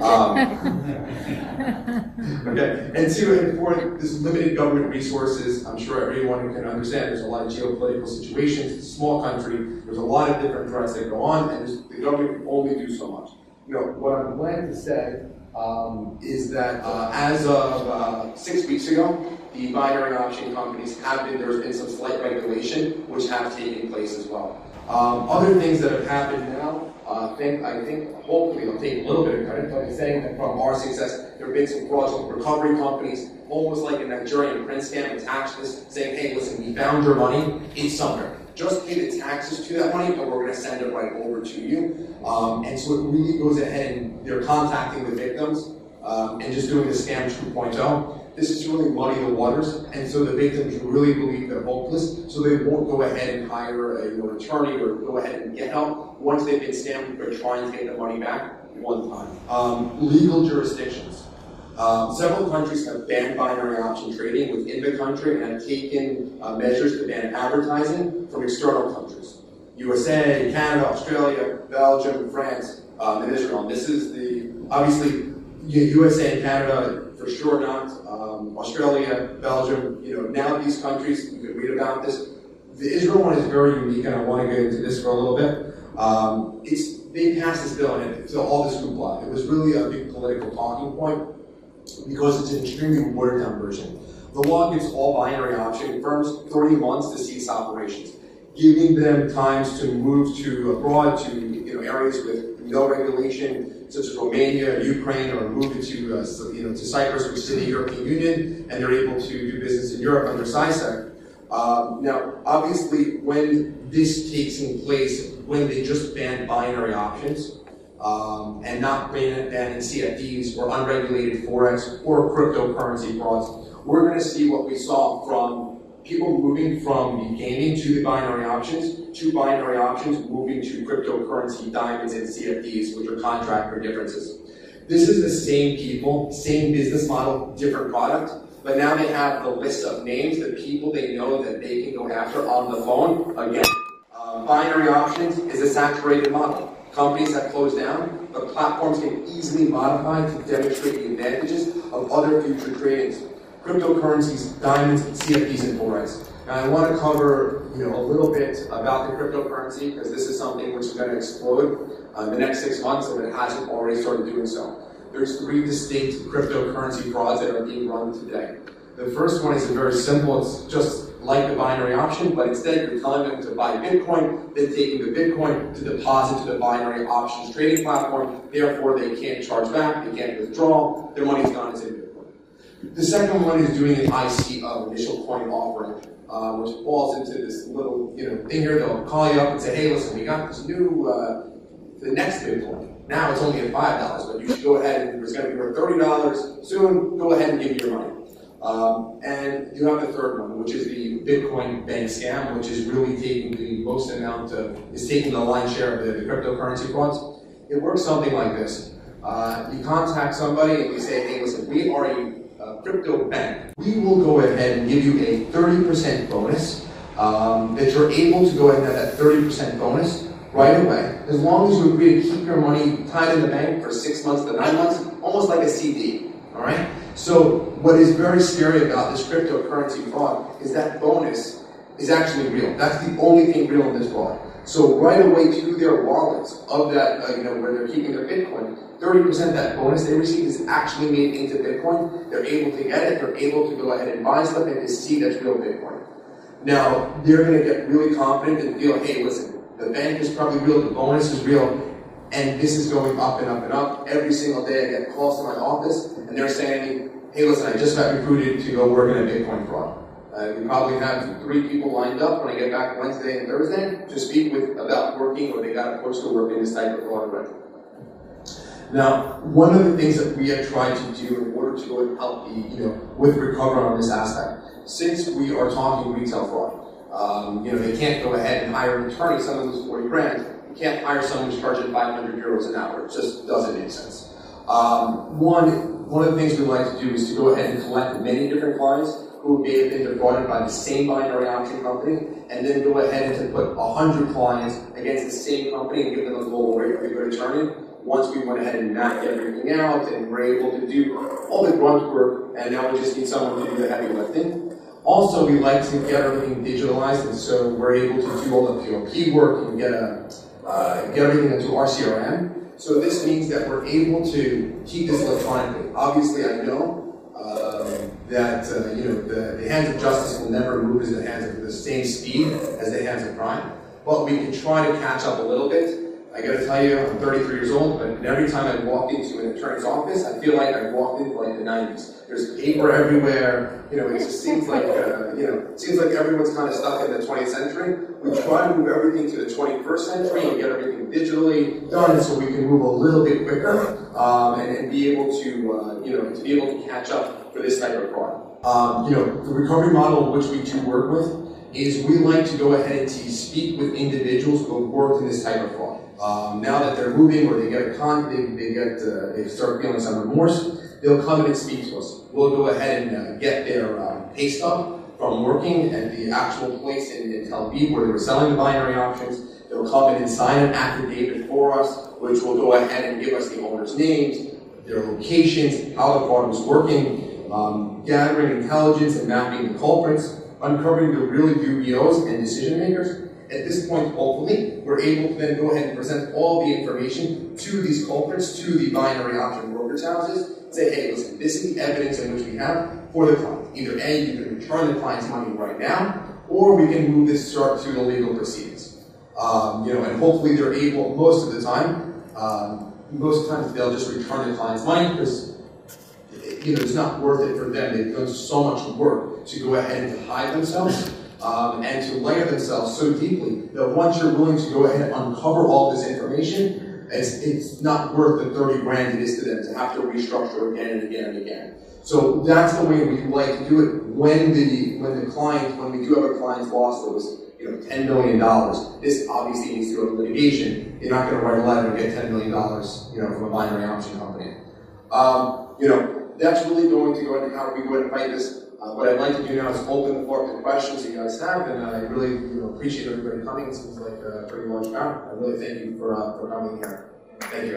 Um, [LAUGHS] okay, and two, and for this limited government resources, I'm sure everyone can understand there's a lot of geopolitical situations. It's a small country. There's a lot of different threats that go on, and the government can only do so much. You know, what I'm glad to say um, is that uh, as of uh, six weeks ago, the binary option companies have been, there's been some slight regulation which have taken place as well. Um, other things that have happened now, uh, think, I think hopefully I'll take a little bit of credit, I'm saying that from our success, there have been some fraudulent recovery companies, almost like a Nigerian prince scam, attached this, saying, hey, listen, we found your money, it's somewhere. Just pay the taxes to that money, and we're going to send it right over to you. Um, and so it really goes ahead and they're contacting the victims um, and just doing the scam 2.0 this is really muddy the waters, and so the victims really believe they're hopeless, so they won't go ahead and hire a you know, attorney or go ahead and get help. Once they've been scammed, they're trying to get the money back one time. Um, legal jurisdictions. Um, several countries have banned binary option trading within the country and have taken uh, measures to ban advertising from external countries. USA, Canada, Australia, Belgium, France, um, and Israel. And this is the, obviously, USA and Canada for sure not. Um, Australia, Belgium, you know, now these countries, you can read about this. The Israel one is very unique, and I want to get into this for a little bit. Um, it's they passed this bill, and so all this hoopla. It was really a big political talking point because it's an extremely watered down version. The law gives all binary option firms 30 months to cease operations, giving them times to move to abroad to you know areas with no regulation, such as Romania, Ukraine, or move into uh, you know to Cyprus, which is in the European Union, and they're able to do business in Europe under CySEC. Um, now, obviously, when this takes in place, when they just ban binary options um, and not ban, banning CFDs or unregulated forex or cryptocurrency frauds, we're going to see what we saw from people moving from the gaming to the binary options, to binary options moving to cryptocurrency diamonds and CFDs, which are contract for differences. This is the same people, same business model, different product, but now they have the list of names, the people they know that they can go after on the phone. Again, uh, binary options is a saturated model. Companies have closed down, but platforms can easily modify to demonstrate the advantages of other future tradings cryptocurrencies, diamonds, CFDs, and forex. Now I want to cover you know, a little bit about the cryptocurrency because this is something which is going to explode uh, in the next six months if it hasn't already started doing so. There's three distinct cryptocurrency frauds that are being run today. The first one is a very simple. It's just like the binary option, but instead you're telling them to buy Bitcoin, then taking the Bitcoin to deposit to the binary options trading platform. Therefore, they can't charge back, they can't withdraw, their money's gone as in the second one is doing an ICO, initial coin offering, uh, which falls into this little you know thing here. They'll call you up and say, hey, listen, we got this new, uh, the next Bitcoin. Now it's only at $5, but you should go ahead and it's going to be worth $30 soon. Go ahead and give me your money. Um, and you have the third one, which is the Bitcoin bank scam, which is really taking the most amount of, is taking the lion's share of the, the cryptocurrency frauds. It works something like this. Uh, you contact somebody and you say, hey, listen, we are a crypto bank, we will go ahead and give you a 30% bonus. Um, that you're able to go ahead and have that 30% bonus right away, as long as you agree to keep your money tied in the bank for six months to nine months, almost like a CD. All right. So what is very scary about this cryptocurrency fraud is that bonus is actually real. That's the only thing real in this fraud. So right away to their wallets of that, uh, you know, where they're keeping their Bitcoin, 30% of that bonus they receive is actually made into Bitcoin. They're able to get it, they're able to go ahead and buy stuff and to see that's real Bitcoin. Now, they're going to get really confident and feel, hey, listen, the bank is probably real, the bonus is real, and this is going up and up and up. Every single day I get calls to my office, and they're saying, hey, listen, I just got recruited to go work in a Bitcoin fraud. Uh, we probably have three people lined up when I get back Wednesday and Thursday to speak with about working or they got approached to work in this type of fraud. Now, one of the things that we have tried to do in order to go and help the, you know, with recovery on this aspect, since we are talking retail fraud, um, you know, they can't go ahead and hire an attorney, some someone who's 40 grand, you can't hire someone who's charging 500 euros an hour. It just doesn't make sense. Um, one, one of the things we like to do is to go ahead and collect many different clients who may have been defrauded by the same binary option company, and then go ahead and to put 100 clients against the same company and give them a global rate for a good attorney. Once we went ahead and mapped everything out and were able to do all the grunt work, and now we just need someone to do the heavy lifting. Also, we like to get everything digitalized, and so we're able to do all the POP work and get, a, uh, get everything into our CRM. So this means that we're able to keep this electronically. Obviously, I know um, that uh, you know the, the, hands of justice will never move as the hands of the same speed as the hands of crime, but we can try to catch up a little bit. I got to tell you, I'm 33 years old, but every time I walk into an attorney's office, I feel like I walked into like the 90s. There's paper everywhere. You know, it just seems like uh, you know, seems like everyone's kind of stuck in the 20th century. We try to move everything to the 21st century and get everything digitally done, so we can move a little bit quicker um, and, and, be able to uh, you know to be able to catch up for this type of fraud. Um, you know, the recovery model which we do work with is we like to go ahead and speak with individuals who have worked in this type of fraud. Um, now that they're moving or they get a con, they, they get uh, they start feeling some remorse, they'll come in and speak to us. We'll go ahead and uh, get their um, pay stub from working at the actual place in, in Tel Aviv where they were selling the binary options. They'll come in and sign an affidavit for us, which will go ahead and give us the owner's names, their locations, how the fraud was working, um, gathering intelligence and mapping the culprits, uncovering the real UBOs and decision makers, at this point, hopefully, we're able to then go ahead and present all the information to these culprits, to the binary option brokerage houses, say, hey, listen, this is the evidence in which we have for the client. Either A, you can return the client's money right now, or we can move this start to the legal proceedings. Um, you know, and hopefully they're able, most of the time, um, most times they'll just return the client's money because you know, it's not worth it for them. They've done so much work to go ahead and hide themselves um, and to layer themselves so deeply that once you're willing to go ahead and uncover all this information, it's, it's not worth the 30 grand it is to them to have to restructure again and again and again. So that's the way we like to do it when the when the client, when we do have a client's loss that was you know $10 million, this obviously needs to go to litigation. You're not going to write a letter and get $10 million you know, from a binary option company. Um, you know, that's really going to go into how we go and fight this uh, what I'd like to do now is open the floor to questions you guys have, and I really you know, appreciate everybody coming. It seems like a pretty large crowd. I really thank you for, uh, for coming here. Thank you.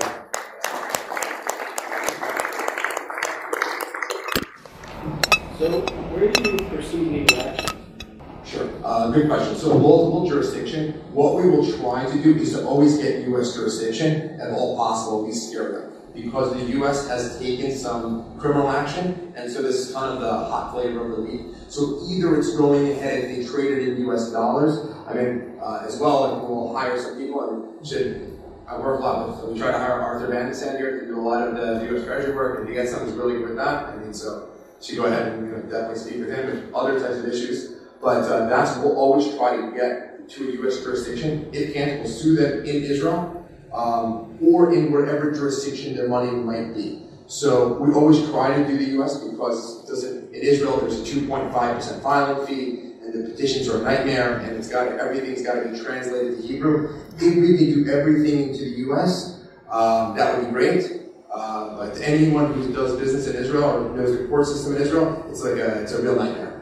So, where do you pursue legal action? Sure. Uh, good question. So, multiple jurisdiction. What we will try to do is to always get U.S. jurisdiction, at all possible, we scare them because the U.S. has taken some criminal action, and so this is kind of the hot flavor of the week. So either it's going ahead and they trade it in U.S. dollars. I mean, uh, as well, and we'll hire some people. Mean, should I work a lot with. We try to hire Arthur Van here to do a lot of the U.S. Treasury work, and to get something really good with that. I mean, so she go ahead and you know, definitely speak with him and other types of issues. But uh, that's we'll always try to get to a U.S. jurisdiction. If can't, we'll sue them in Israel um, or in whatever jurisdiction their money might be. So we always try to do the U.S. because in Israel there's a 2.5% filing fee, and the petitions are a nightmare, and it's got everything's got to be translated to Hebrew. If we can do everything into the U.S., um, that would be great. Uh, but anyone who does business in Israel or knows the court system in Israel, it's like a, it's a real nightmare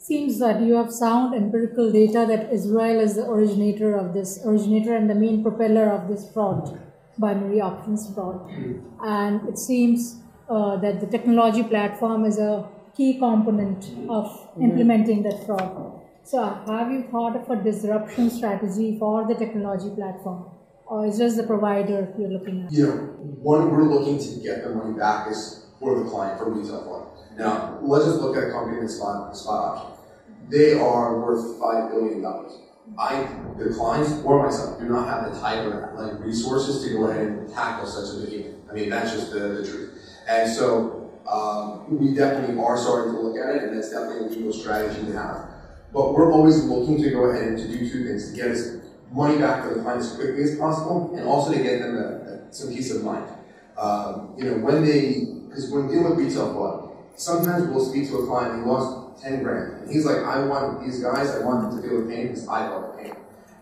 seems that you have sound empirical data that Israel is the originator of this, originator and the main propeller of this fraud, binary options fraud. And it seems uh, that the technology platform is a key component of implementing that fraud. So, have you thought of a disruption strategy for the technology platform, or is just the provider you're looking at? You know, one, we're looking to get the money back is for the client from retail fund. Now, let's just look at a company that's spot, spot. They are worth five billion dollars. I, the clients or myself, do not have the type of like resources to go ahead and tackle such a behemoth. I mean, that's just the, the truth. And so um, we definitely are starting to look at it, and that's definitely a legal strategy to have. But we're always looking to go ahead and to do two things: to get us money back to the client as quickly as possible, and also to get them a, a, some peace of mind. Um, you know, when they, because when dealing with retail fraud, sometimes we'll speak to a client who lost 10 grand, and he's like, I want these guys, I want them to feel the pain because I the pain.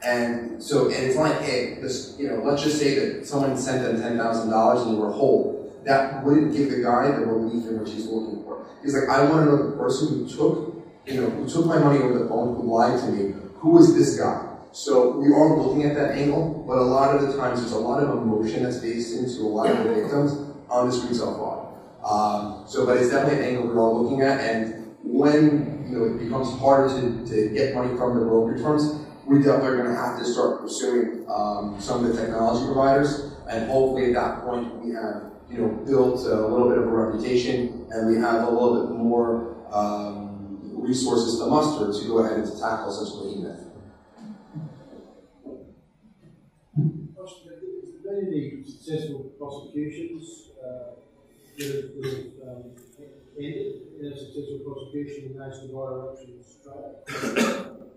And so, and it's like, hey, this, you know, let's just say that someone sent them $10,000 and you were whole. That wouldn't give the guy the relief in which he's looking for. He's like, I want to know the person who took, you know, who took my money over the phone, who lied to me. Who is this guy? So we are looking at that angle, but a lot of the times there's a lot of emotion that's based into a lot of the victims on the this retail fraud. Um, so, but it's definitely an angle we're all looking at, and when you know it becomes harder to, to get money from the brokerage firms, we definitely are going to have to start pursuing um, some of the technology providers, and hopefully at that point we have you know built a little bit of a reputation, and we have a little bit more um, resources to muster to go ahead and to tackle such a been any successful prosecutions uh, um, in a successful prosecution trader?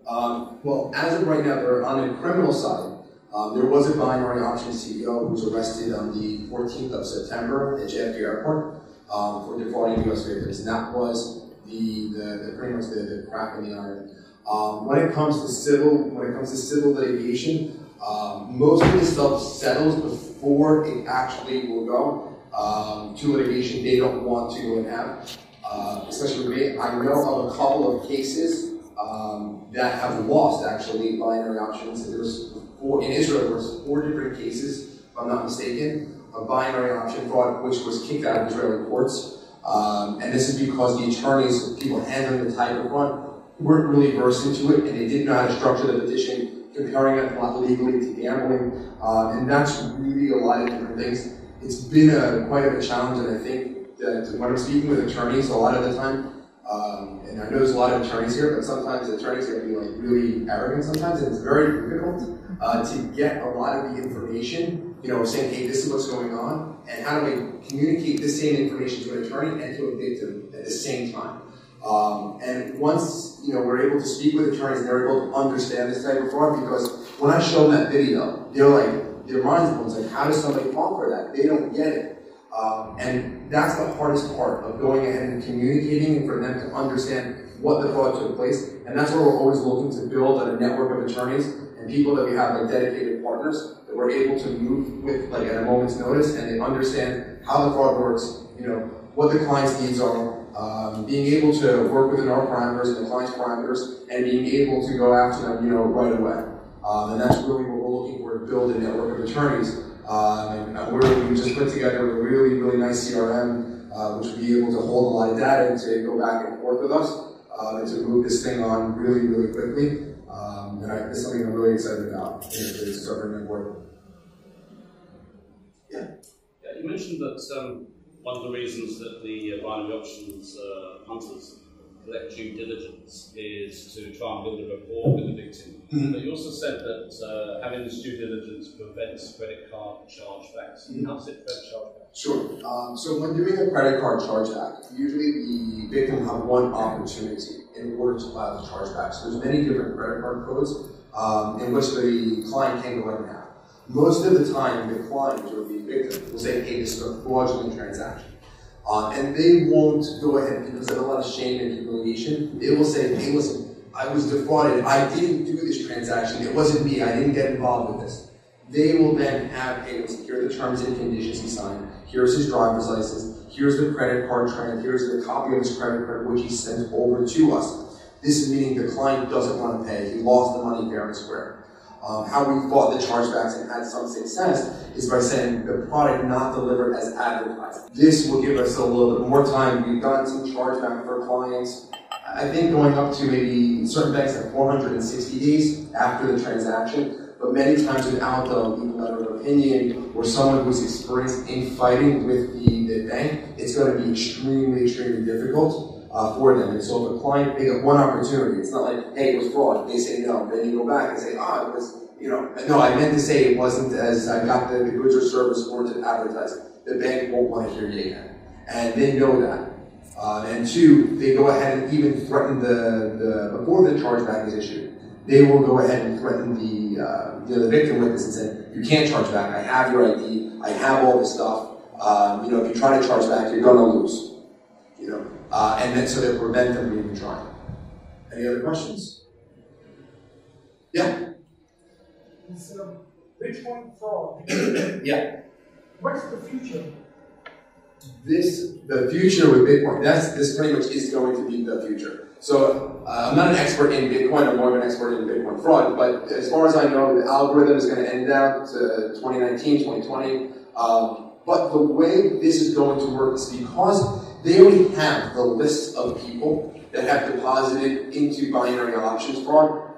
Um, well, as of right now, they're on the criminal side. Um, there was a binary option CEO who was arrested on the 14th of September at JFK Airport um, for defrauding U.S. and that was the, the, the pretty much the, the crack in the iron. Um, when it comes to civil, when it comes to civil litigation, um, most of this stuff settles before it actually will go um, to litigation. They don't want to go and have, uh, especially with me. I know of a couple of cases um, that have lost actually binary options. There's four in Israel. There's four different cases, if I'm not mistaken, of binary option fraud, which was kicked out of Israeli courts. Um, and this is because the attorneys, people handling the type of fraud, weren't really versed into it, and they didn't know how to structure the petition comparing it not legally to gambling, um, and that's really a lot of different things. It's been a quite of a challenge, and I think that when I'm speaking with attorneys, a lot of the time, um, and I know there's a lot of attorneys here, but sometimes attorneys can be like really arrogant sometimes, and it's very difficult uh, to get a lot of the information. You know, saying, "Hey, this is what's going on," and how do we communicate this same information to an attorney and to a victim at the same time? Um, and once you know we're able to speak with attorneys and they're able to understand this type of fraud, because when I show them that video, they're like, their minds blown. It's like, how does somebody for that? They don't get it. Um, and that's the hardest part of going ahead and communicating for them to understand what the fraud took place. And that's where we're always looking to build a network of attorneys and people that we have like dedicated partners that we're able to move with like at a moment's notice and they understand how the fraud works, you know, what the client's needs are, um, being able to work within our parameters and the client's parameters, and being able to go after them, you know, right away. Um, and that's really what we're looking for to build a network of attorneys. Um, and we're, we just put together a really, really nice CRM, uh, which will be able to hold a lot of data and to go back and forth with us uh, and to move this thing on really, really quickly. Um, and I, it's something I'm really excited about you know, to start bringing forward. Yeah. yeah. You mentioned that um, one of the reasons that the uh, binary options uh, hunters collect due diligence is to try and build a rapport with the victim. Mm-hmm. But you also said that uh, having this due diligence prevents credit card chargebacks. Mm-hmm. How does it prevent chargebacks? Sure. Um, so when doing a credit card chargeback, usually the victim will have one opportunity in order to file the chargeback. So there's many different credit card codes um, in which the client can go ahead and have. Most of the time, the client or the victim will say, hey, this is a fraudulent transaction. Uh, and they won't go ahead because of a lot of shame and humiliation. They will say, hey, listen, I was defrauded. I didn't do this transaction. It wasn't me. I didn't get involved with this. They will then have, hey, listen, here are the terms and conditions he signed. Here's his driver's license. Here's the credit card trend. Here's the copy of his credit card, which he sent over to us. This is meaning the client doesn't want to pay. He lost the money fair and square. Um, how we fought the chargebacks and had some success is by saying the product not delivered as advertised. This will give us a little bit more time. We've gotten some chargeback for clients I think going up to maybe certain banks at 460 days after the transaction, but many times without the legal letter of opinion or someone who's experienced in fighting with the, the bank, it's going to be extremely, extremely difficult uh, for them. And so if a client, they get one opportunity, it's not like, hey, it was fraud. They say no. Then you go back and say, ah, it was, you know, no, I meant to say it wasn't as I got the, the goods or service warranted advertising. The bank won't want to hear you again. And they know that. Uh, and two, they go ahead and even threaten the, the before the chargeback is issued, they will go ahead and threaten the uh, you know, the victim witness and say, you can't charge back. I have your ID. I have all this stuff. Um, you know, if you try to charge back, you're gonna lose. You know, uh, and then so they prevent them from even trying. Any other questions? Yeah. Uh, Bitcoin fraud. Yeah. What's the future? This the future with Bitcoin. That's this pretty much is going to be the future. So uh, I'm not an expert in Bitcoin. I'm more of an expert in Bitcoin fraud. But as far as I know, the algorithm is going to end out to 2019, 2020. Um, but the way this is going to work is because they already have the list of people that have deposited into binary options fraud.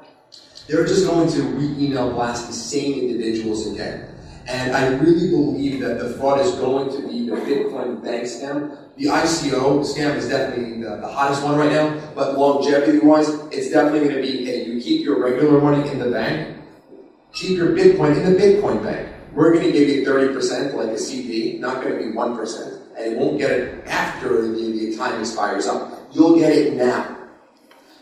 They're just going to re-email blast the same individuals again. And I really believe that the fraud is going to be the Bitcoin bank scam. The ICO scam is definitely the, the hottest one right now, but longevity-wise, it's definitely going to be, hey, you keep your regular money in the bank, keep your Bitcoin in the Bitcoin bank. We're going to give you 30% like a CD, not going to be 1%, and you won't get it after the, the time expires up. You'll get it now.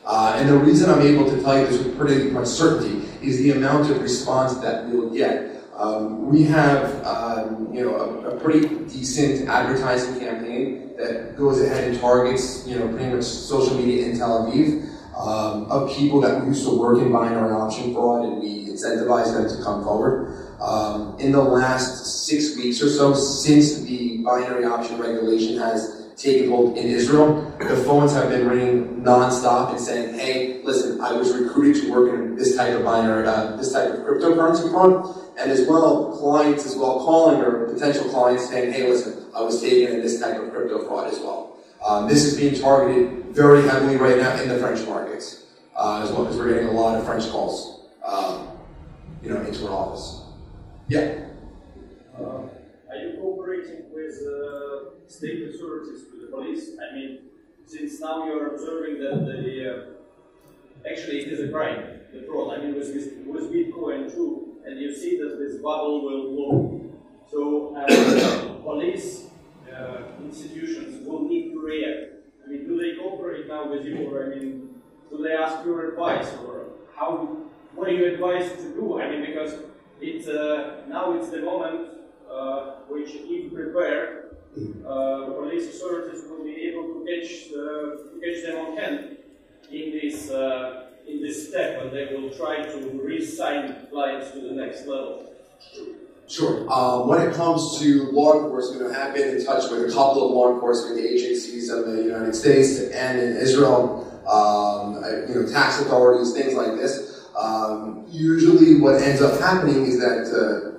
Uh, and the reason I'm able to tell you this with pretty much certainty is the amount of response that we'll get. Um, we have, um, you know, a, a, pretty decent advertising campaign that goes ahead and targets, you know, pretty much social media in Tel Aviv um, of people that used to work in binary option fraud, and we incentivize them to come forward. Um, in the last six weeks or so, since the binary option regulation has taken hold in Israel. The phones have been ringing nonstop and saying, "Hey, listen, I was recruited to work in this type of binary, uh, this type of cryptocurrency fraud." and as well clients as well calling or potential clients saying, hey, listen, I was taken in this type of crypto fraud as well. Um, this is being targeted very heavily right now in the French markets, uh, as well as we're getting a lot of French calls, um, you know, into our office. Yeah. Uh, with uh, state authorities, with the police? I mean, since now you're observing that the uh, actually it is a crime, the fraud. I mean, with, with Bitcoin too and you see that this bubble will blow. So uh, [COUGHS] police uh, institutions will need to react. I mean, do they cooperate now with you, or I mean, do they ask your advice, or how? What do you advise to do? I mean, because it's uh, now it's the moment which, if prepared, uh, police authorities will be able to catch to catch them on hand in this uh, in this step and they will try to re-sign clients to the next level? Sure. When it comes to law enforcement, I have been in touch with a couple of law enforcement agencies in the United States and in Israel, um, you know, tax authorities, things like this. Um, usually what ends up happening is that, uh,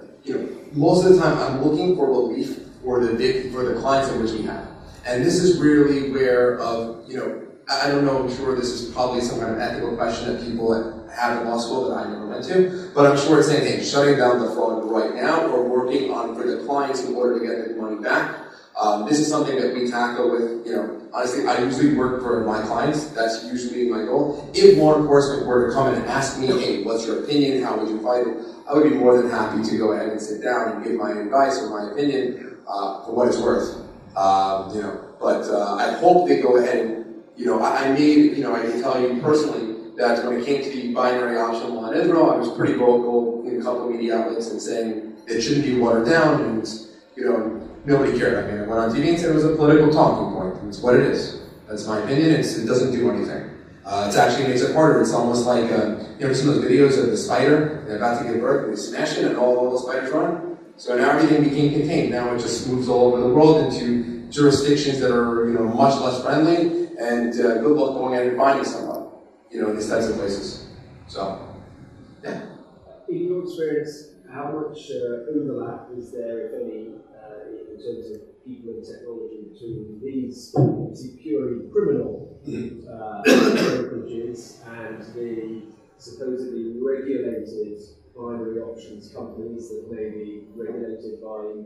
most of the time I'm looking for relief for the, for the clients in which we have. And this is really where, uh, you know, I don't know, I'm sure this is probably some kind of ethical question that people have in law school that I never went to, but I'm sure it's saying, hey, shutting down the fraud right now or working on for the clients in order to get the money back. Um, this is something that we tackle with, you know, honestly, I usually work for my clients. That's usually my goal. If law enforcement were to come and ask me, hey, what's your opinion? How would you fight it? I would be more than happy to go ahead and sit down and give my advice or my opinion uh, for what it's worth. Um, you know, but uh, I hope they go ahead and you know, I, I made, you know, I can tell you personally that when it came to the binary option law in Israel, I was pretty vocal in a couple media outlets and saying it shouldn't be watered down, and you know, nobody cared. I mean, I went on TV and said it was a political talking point. It's what it is. That's my opinion. It's, it doesn't do anything. Uh, it actually makes it harder. It's almost like, uh, you some of those videos of the spider? They're about to give birth, and they smash it, and all, all the spiders run? So now everything became contained. Now it just moves all over the world into jurisdictions that are, you know, much less friendly, and uh, good luck going out and finding someone, you know, in these types of places. So, yeah. In your experience, how much uh, overlap is there, if any, in terms of people and technology to these obviously purely criminal uh, and the supposedly regulated binary options companies that may be regulated by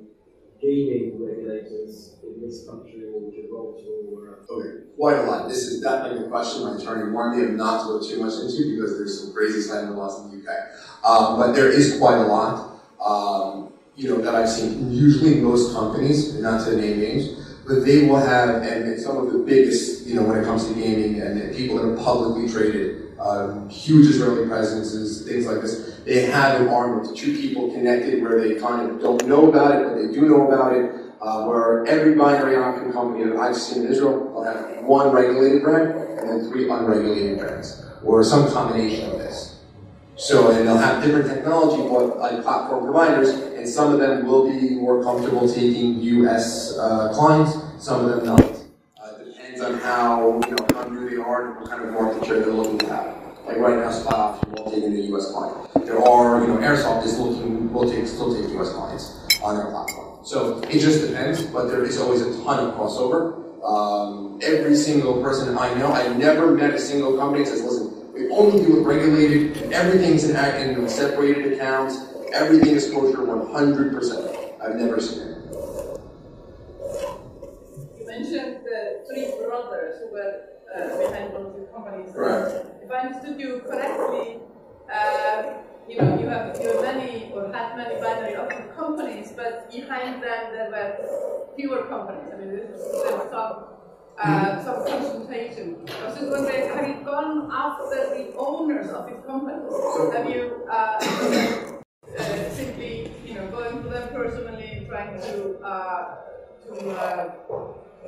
gaming regulators in this country or Gibraltar or? Okay, quite a lot. This is that definitely a question my attorney warned me of not to go too much into because there's some crazy cyber laws in the UK. Um, but there is quite a lot, um, you know, that I've seen. Usually most companies, not to name names, but they will have, and some of the biggest, you know, when it comes to gaming and people that are publicly traded, um, huge Israeli presences, things like this, they have an arm of two people connected where they kind of don't know about it, but they do know about it, uh, where every binary option company that I've seen in Israel will have one regulated brand and then three unregulated brands, or some combination of this. So, and they'll have different technology like platform providers, and some of them will be more comfortable taking US uh, clients, some of them not. Uh, depends on how, you know, how new they are and what kind of market share they're looking to have. Like right now, Spot won't take the US client. There are, you know, Airsoft is looking, will take, still take US clients on their platform. So it just depends, but there is always a ton of crossover. Um, every single person I know, I never met a single company that says, listen, we only do it regulated, and everything's in, in separated accounts, everything is kosher 100%. I've never seen it. You mentioned the three brothers who were uh, behind one of the companies. Right. If I understood you correctly, uh, you know, you have you have many or had many binary option companies, but behind them there were fewer companies. I mean, this is was some uh, some concentration. I was just wondering, have you gone after the owners of these companies? Have you uh, [COUGHS] uh, simply, you know, going to them personally trying to uh, to uh,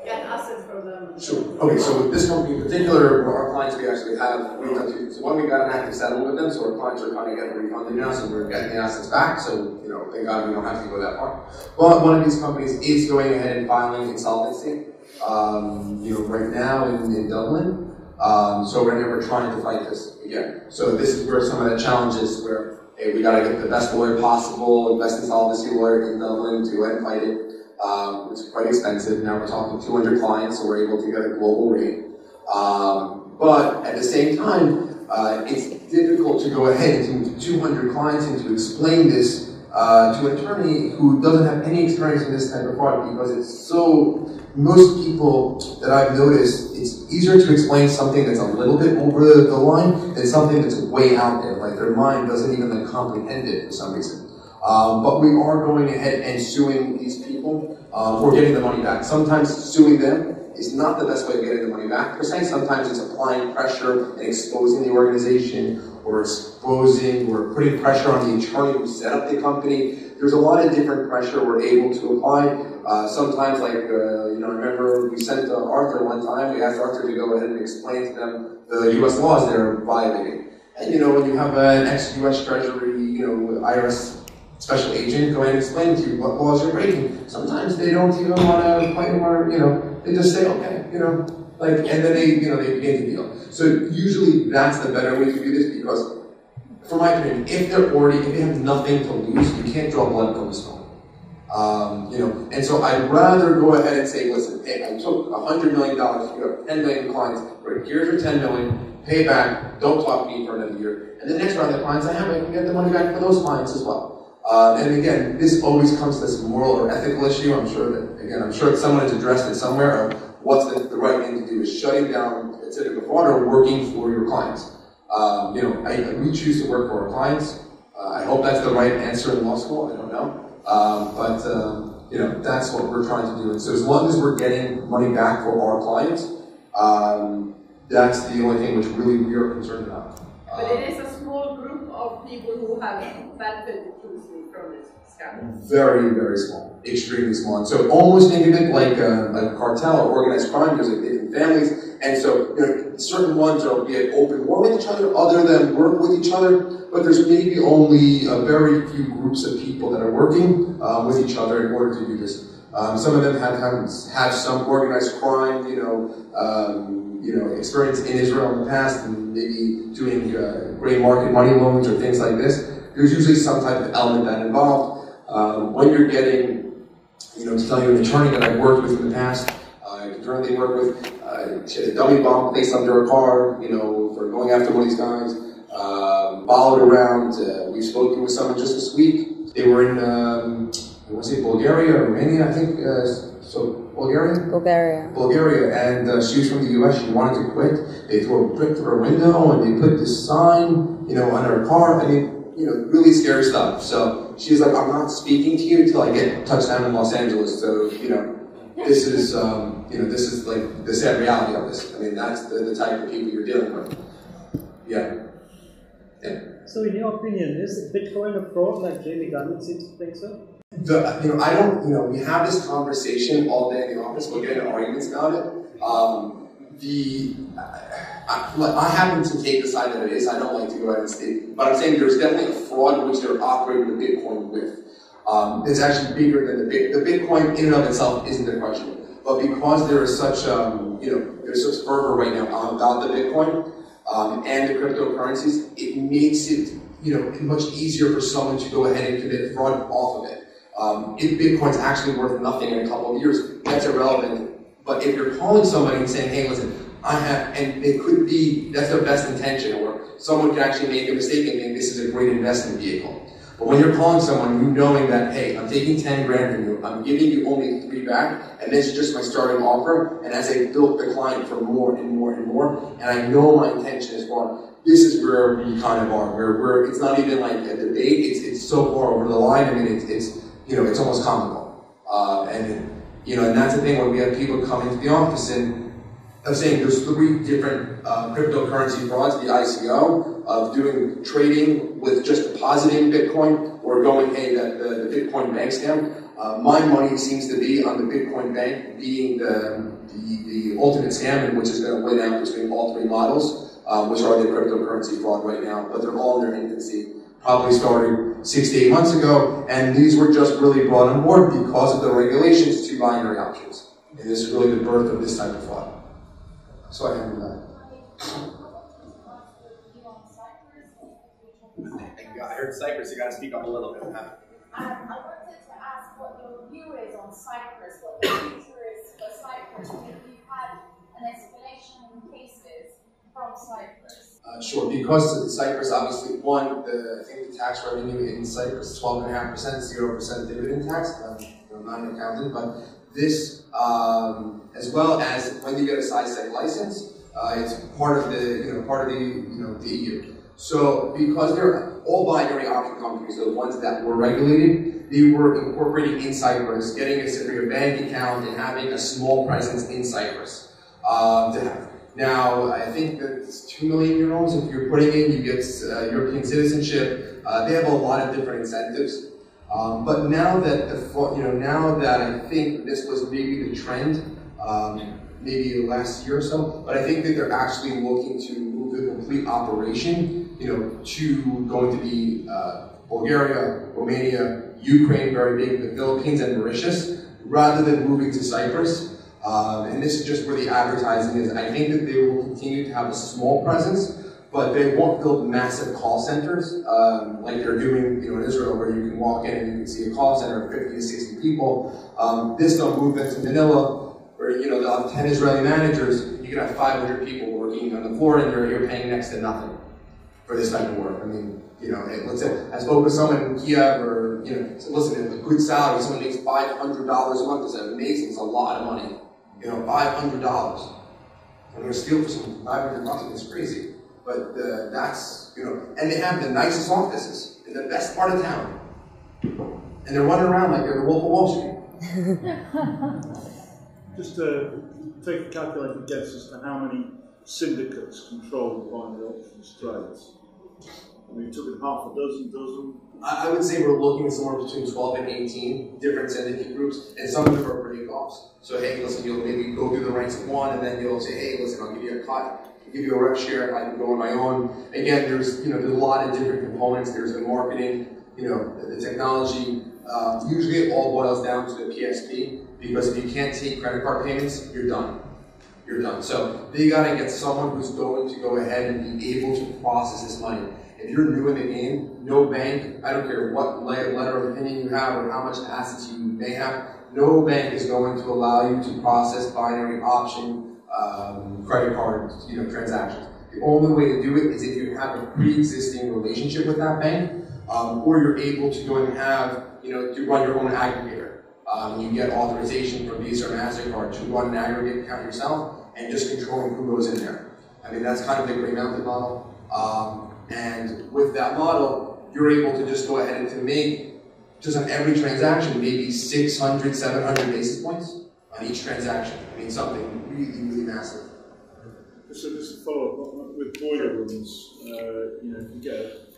get assets from them? Sure. Okay, so with this company in particular, our clients we actually have, we've done two. So one, we got an active settlement with them, so our clients are kind of getting refunded now, so we're getting the assets back. So, you know, thank God we don't have to go that far. But one of these companies is going ahead and filing insolvency, um, you know, right now in, in Dublin. Um, so we're never trying to fight this again. So this is where some of the challenges where, hey, we got to get the best lawyer possible, the best insolvency lawyer in Dublin to go and fight it um, is quite expensive. Now we're talking 200 clients, so we're able to get a global rate. Um, but at the same time, uh, it's difficult to go ahead and to 200 clients and to explain this uh, to an attorney who doesn't have any experience in this type of fraud because it's so, most people that I've noticed, it's easier to explain something that's a little bit over the line than something that's way out there. Like their mind doesn't even like, comprehend it for some reason. Um, but we are going ahead and suing these people um, or getting the money back. Sometimes suing them is not the best way of getting the money back per se. Sometimes it's applying pressure and exposing the organization or exposing or putting pressure on the attorney who set up the company. There's a lot of different pressure we're able to apply. Uh, sometimes, like, uh, you know, I remember we sent Arthur one time, we asked Arthur to go ahead and explain to them the U.S. laws they're violating. And, you know, when you have an ex-U.S. Treasury, you know, IRS special agent go ahead and explain to you what laws you're breaking. Sometimes they don't even want to quite want to, you know, they just say, okay, you know, like, and then they, you know, they begin to deal. So usually that's the better way to do this because, from my opinion, if they're already, if they have nothing to lose, you can't draw blood from a stone. Um, you know, and so I'd rather go ahead and say, listen, hey, I took $100 million, you have 10 million clients, right, here's your 10 million, pay back, don't talk to me for another year. And the next round of clients I have, I can get the money back for those clients as well. Uh, and again, this always comes to this moral or ethical issue. I'm sure that, again, I'm sure that someone has addressed it somewhere of what's the, the right thing to do is shutting down a typical fraud or working for your clients. Um, you know, I, we choose to work for our clients. Uh, I hope that's the right answer in law school. I don't know. Um, but, um, you know, that's what we're trying to do. And so as long as we're getting money back for our clients, um, that's the only thing which really we are concerned about. But it is a small group of people who have [LAUGHS] benefited hugely from this Very, very small. Extremely small. And so almost think of it like a, cartel or organized crime. There's like different families. And so you know, certain ones will be at open war with each other, other than work with each other. But there's maybe only a very few groups of people that are working uh, with each other in order to do this. Um, some of them have, have, have some organized crime, you know, um, you know, experience in Israel in the past, and maybe doing uh, gray market money loans or things like this. There's usually some type of element that involved. Um, when you're getting you know, to tell you an attorney that I've worked with in the past, uh, I currently work with, uh, she had a dummy bomb placed under her car, you know, for going after one of these guys, um, followed around. Uh, we've spoken with someone just this week. They were in, um, I want to say Bulgaria or Romania, I think. Uh, so Bulgaria. Bulgaria. Bulgaria, and uh, she was from the U.S. She wanted to quit. They threw a brick through her window, and they put this sign, you know, on her car. I mean, you know, really scary stuff. So she's like, I'm not speaking to you until I get touchdown in Los Angeles. So you know, this is, um, you know, this is like the sad reality of this. I mean, that's the, the type of people you're dealing with. Yeah. Yeah. So, in your opinion, is Bitcoin a fraud like Jamie Dimon seems to think so? The, you know, I don't, you know, we have this conversation all day in the office, we'll get into arguments about it. Um, the, I, I, happen to take the side that it is, I don't like to go ahead and state, but I'm saying there's definitely a fraud which they're operating the Bitcoin with. Um, it's actually bigger than the Bitcoin. The Bitcoin in and of itself isn't the question. But because there is such, um, you know, there's such fervor right now about the Bitcoin um, and the cryptocurrencies, it makes it, you know, much easier for someone to go ahead and commit fraud off of it. Um, if Bitcoin's actually worth nothing in a couple of years, that's irrelevant. But if you're calling somebody and saying, hey, listen, I have, and it could be, that's their best intention, or someone could actually make a mistake and think this is a great investment vehicle. But when you're calling someone, you knowing that, hey, I'm taking 10 grand from you, I'm giving you only three back, and this is just my starting offer, and as I built the client for more and more and more, and I know my intention is for, this is where we kind of are, where, where it's not even like a debate, it's, it's so far over the line, I mean, it's, it's you know, it's almost comical. Uh, and, you know, and that's the thing when we have people come into the office and I'm saying there's three different uh, cryptocurrency frauds, the ICO, of doing trading with just depositing Bitcoin or going, hey, the, the, the Bitcoin bank scam. Uh, my money seems to be on the Bitcoin bank being the, the, the ultimate scam, and which is going to win out between all three models, uh, which are the cryptocurrency fraud right now, but they're all in their infancy probably started six to eight months ago, and these were just really brought on board because of the regulations to binary options. And this is really the birth of this type of fraud. So I handle that. I heard Cyprus, you gotta speak up a little bit. Huh? Um, I wanted to ask what your view is on Cyprus, what the future is for Cyprus, if you've had an escalation in cases from Cyprus. Uh, sure, because Cyprus, obviously, one, the, I think the tax revenue in Cyprus is 12.5%, 0% dividend tax. I'm, I'm not an accountant, but this, um, as well as when you get a size CySEC license, uh, it's part of the, you know, part of the, you know, the EU. So because they're all binary option companies, the ones that were regulated, they were incorporating in Cyprus, getting a Cypriot bank account and having a small presence in Cyprus um, to have. Now, I think that it's 2 million euros. If you're putting in, you get uh, European citizenship. Uh, they have a lot of different incentives. Um, but now that the, you know, now that I think this was maybe the trend, um, maybe last year or so, but I think that they're actually looking to move the complete operation, you know, to going to be uh, Bulgaria, Romania, Ukraine, very big, the Philippines and Mauritius, rather than moving to Cyprus. Um, and this is just where the advertising is. I think that they will continue to have a small presence, but they won't build massive call centers um, like they're doing you know, in Israel, where you can walk in and you can see a call center of 50 to 60 people. Um, this they'll move into Manila, where you know they'll have 10 Israeli managers. You can have 500 people working on the floor, and you're, you're paying next to nothing for this type of work. I mean, you know, let's say I spoke with someone in Kiev, or you know, said, listen, a good salary, someone makes $500 a month. It's amazing. It's a lot of money. You know, $500. I'm going to steal for some 500 bucks. It's crazy. But uh, that's, you know, and they have the nicest offices in the best part of town. And they're running around like they're the Wolf of Wall Street. [LAUGHS] Just to take a calculated guess as to how many syndicates control the binary options trades. I mean, took it half a dozen, dozen. I would say we're looking at somewhere between 12 and 18 different syndicate groups, and some of them are pretty offs. So, hey, listen, you'll maybe go through the ranks of one, and then you'll say, hey, listen, I'll give you a cut give you a rev share, I can go on my own. Again, there's you know there's a lot of different components. There's the marketing, you know, the, the technology. Um, usually, it all boils down to the PSP because if you can't take credit card payments, you're done. You're done. So they got to get someone who's going to go ahead and be able to process this money. If you're new in the game, no bank, I don't care what letter of opinion you have or how much assets you may have, no bank is going to allow you to process binary option um, credit card you know, transactions. The only way to do it is if you have a pre-existing relationship with that bank, um, or you're able to go and have, you know, to run your own aggregator. Um, you get authorization from Visa or MasterCard to run an aggregate account yourself and just controlling who goes in there. I mean, that's kind of the Grey Mountain model. Um, and with that model, you're able to just go ahead and to make, just on every transaction, maybe 600, 700 basis points on each transaction. I mean, something really, really massive. So just to follow up with boiler rooms, uh, you know, you get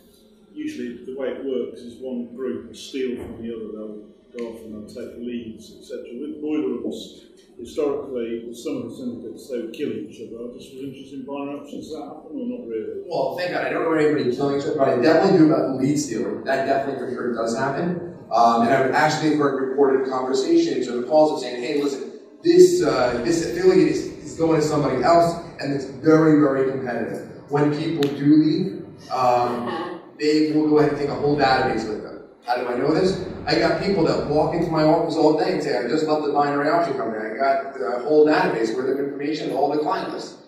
usually the way it works is one group will steal from the other. They'll go off and they'll take leads, etc. With boiler rooms, historically, with some of the syndicates, they would kill each other. I just was interested in binary options. Does that happen or not really? Well, thank God I don't know anybody killing each other, but I definitely do about lead stealing. That definitely for sure does happen. Um, and I've actually heard reported conversations or the calls of saying, hey, listen, this uh, this affiliate is, is going to somebody else, and it's very, very competitive. When people do leave, um, they will go ahead and take a whole database with them. How do I know this? I got people that walk into my office all day and say, I just left the binary option company. I got a whole database with the information, all the client lists.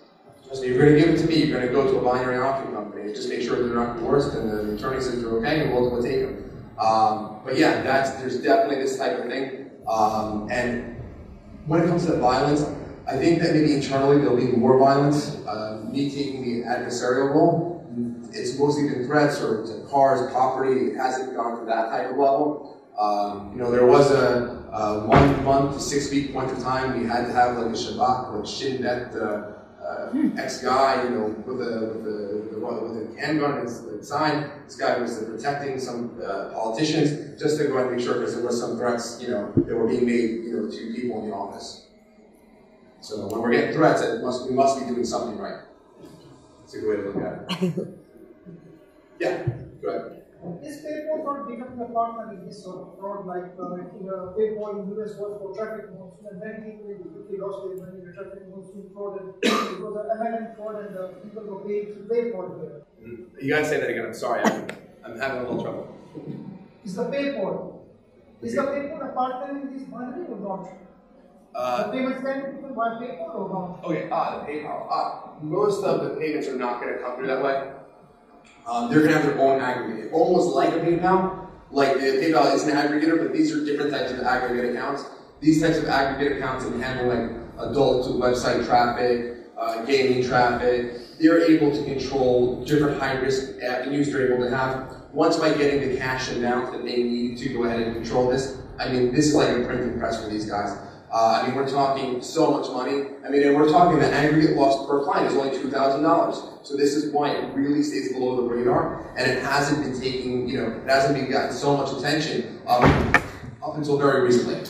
So you're going to give it to me, you're going to go to a binary option company, just make sure they're not divorced and the attorney says they're okay, and we'll, we'll take them. Um, but yeah, that's, there's definitely this type of thing. Um, and when it comes to violence, I think that maybe internally there'll be more violence. Uh, me taking the adversarial role, it's mostly been threats or to cars, property. It hasn't gone to that type of level. Um, you know, there was a, a, one month to six week winter time. We had to have like a Shabbat, like Shin Bet, uh, uh, ex guy, you know, with a with a with a handgun and his sign. This guy was protecting some uh, politicians just to go and make sure because there were some threats, you know, that were being made, you know, to people in the office. So when we're getting threats, it must we must be doing something right. It's a good way to look at it. [LAUGHS] yeah, go ahead. Is PayPal fraud becoming a partner in this sort of fraud? Like uh, uh, PayPal in US was for Traffic Monsoon, and many people the UK lost their money in the Traffic Monsoon fraud, and [COUGHS] it was an MLM fraud, and uh, people were paid to pay for it. Mm. You gotta say that again. I'm sorry. I'm, I'm having a little trouble. Is the PayPal is the PayPal a partner in this binary or not? Uh, the payments then people buy PayPal or not? Okay, ah, the PayPal. Ah, most of the payments are not going to come through that way. Um, they're going to have their own aggregator, almost like a PayPal. Like the PayPal is an aggregator, but these are different types of aggregate accounts. These types of aggregate accounts can handle like adult website traffic, uh, gaming traffic. They're able to control different high risk avenues they're able to have. Once by getting the cash amount that they need to go ahead and control this, I mean, this is like a printing press for these guys. Uh, I mean, we're talking so much money. I mean, and we're talking the aggregate loss per client is only $2,000. So this is why it really stays below the radar, and it hasn't been taking, you know, it hasn't been gotten so much attention um, up until very recently.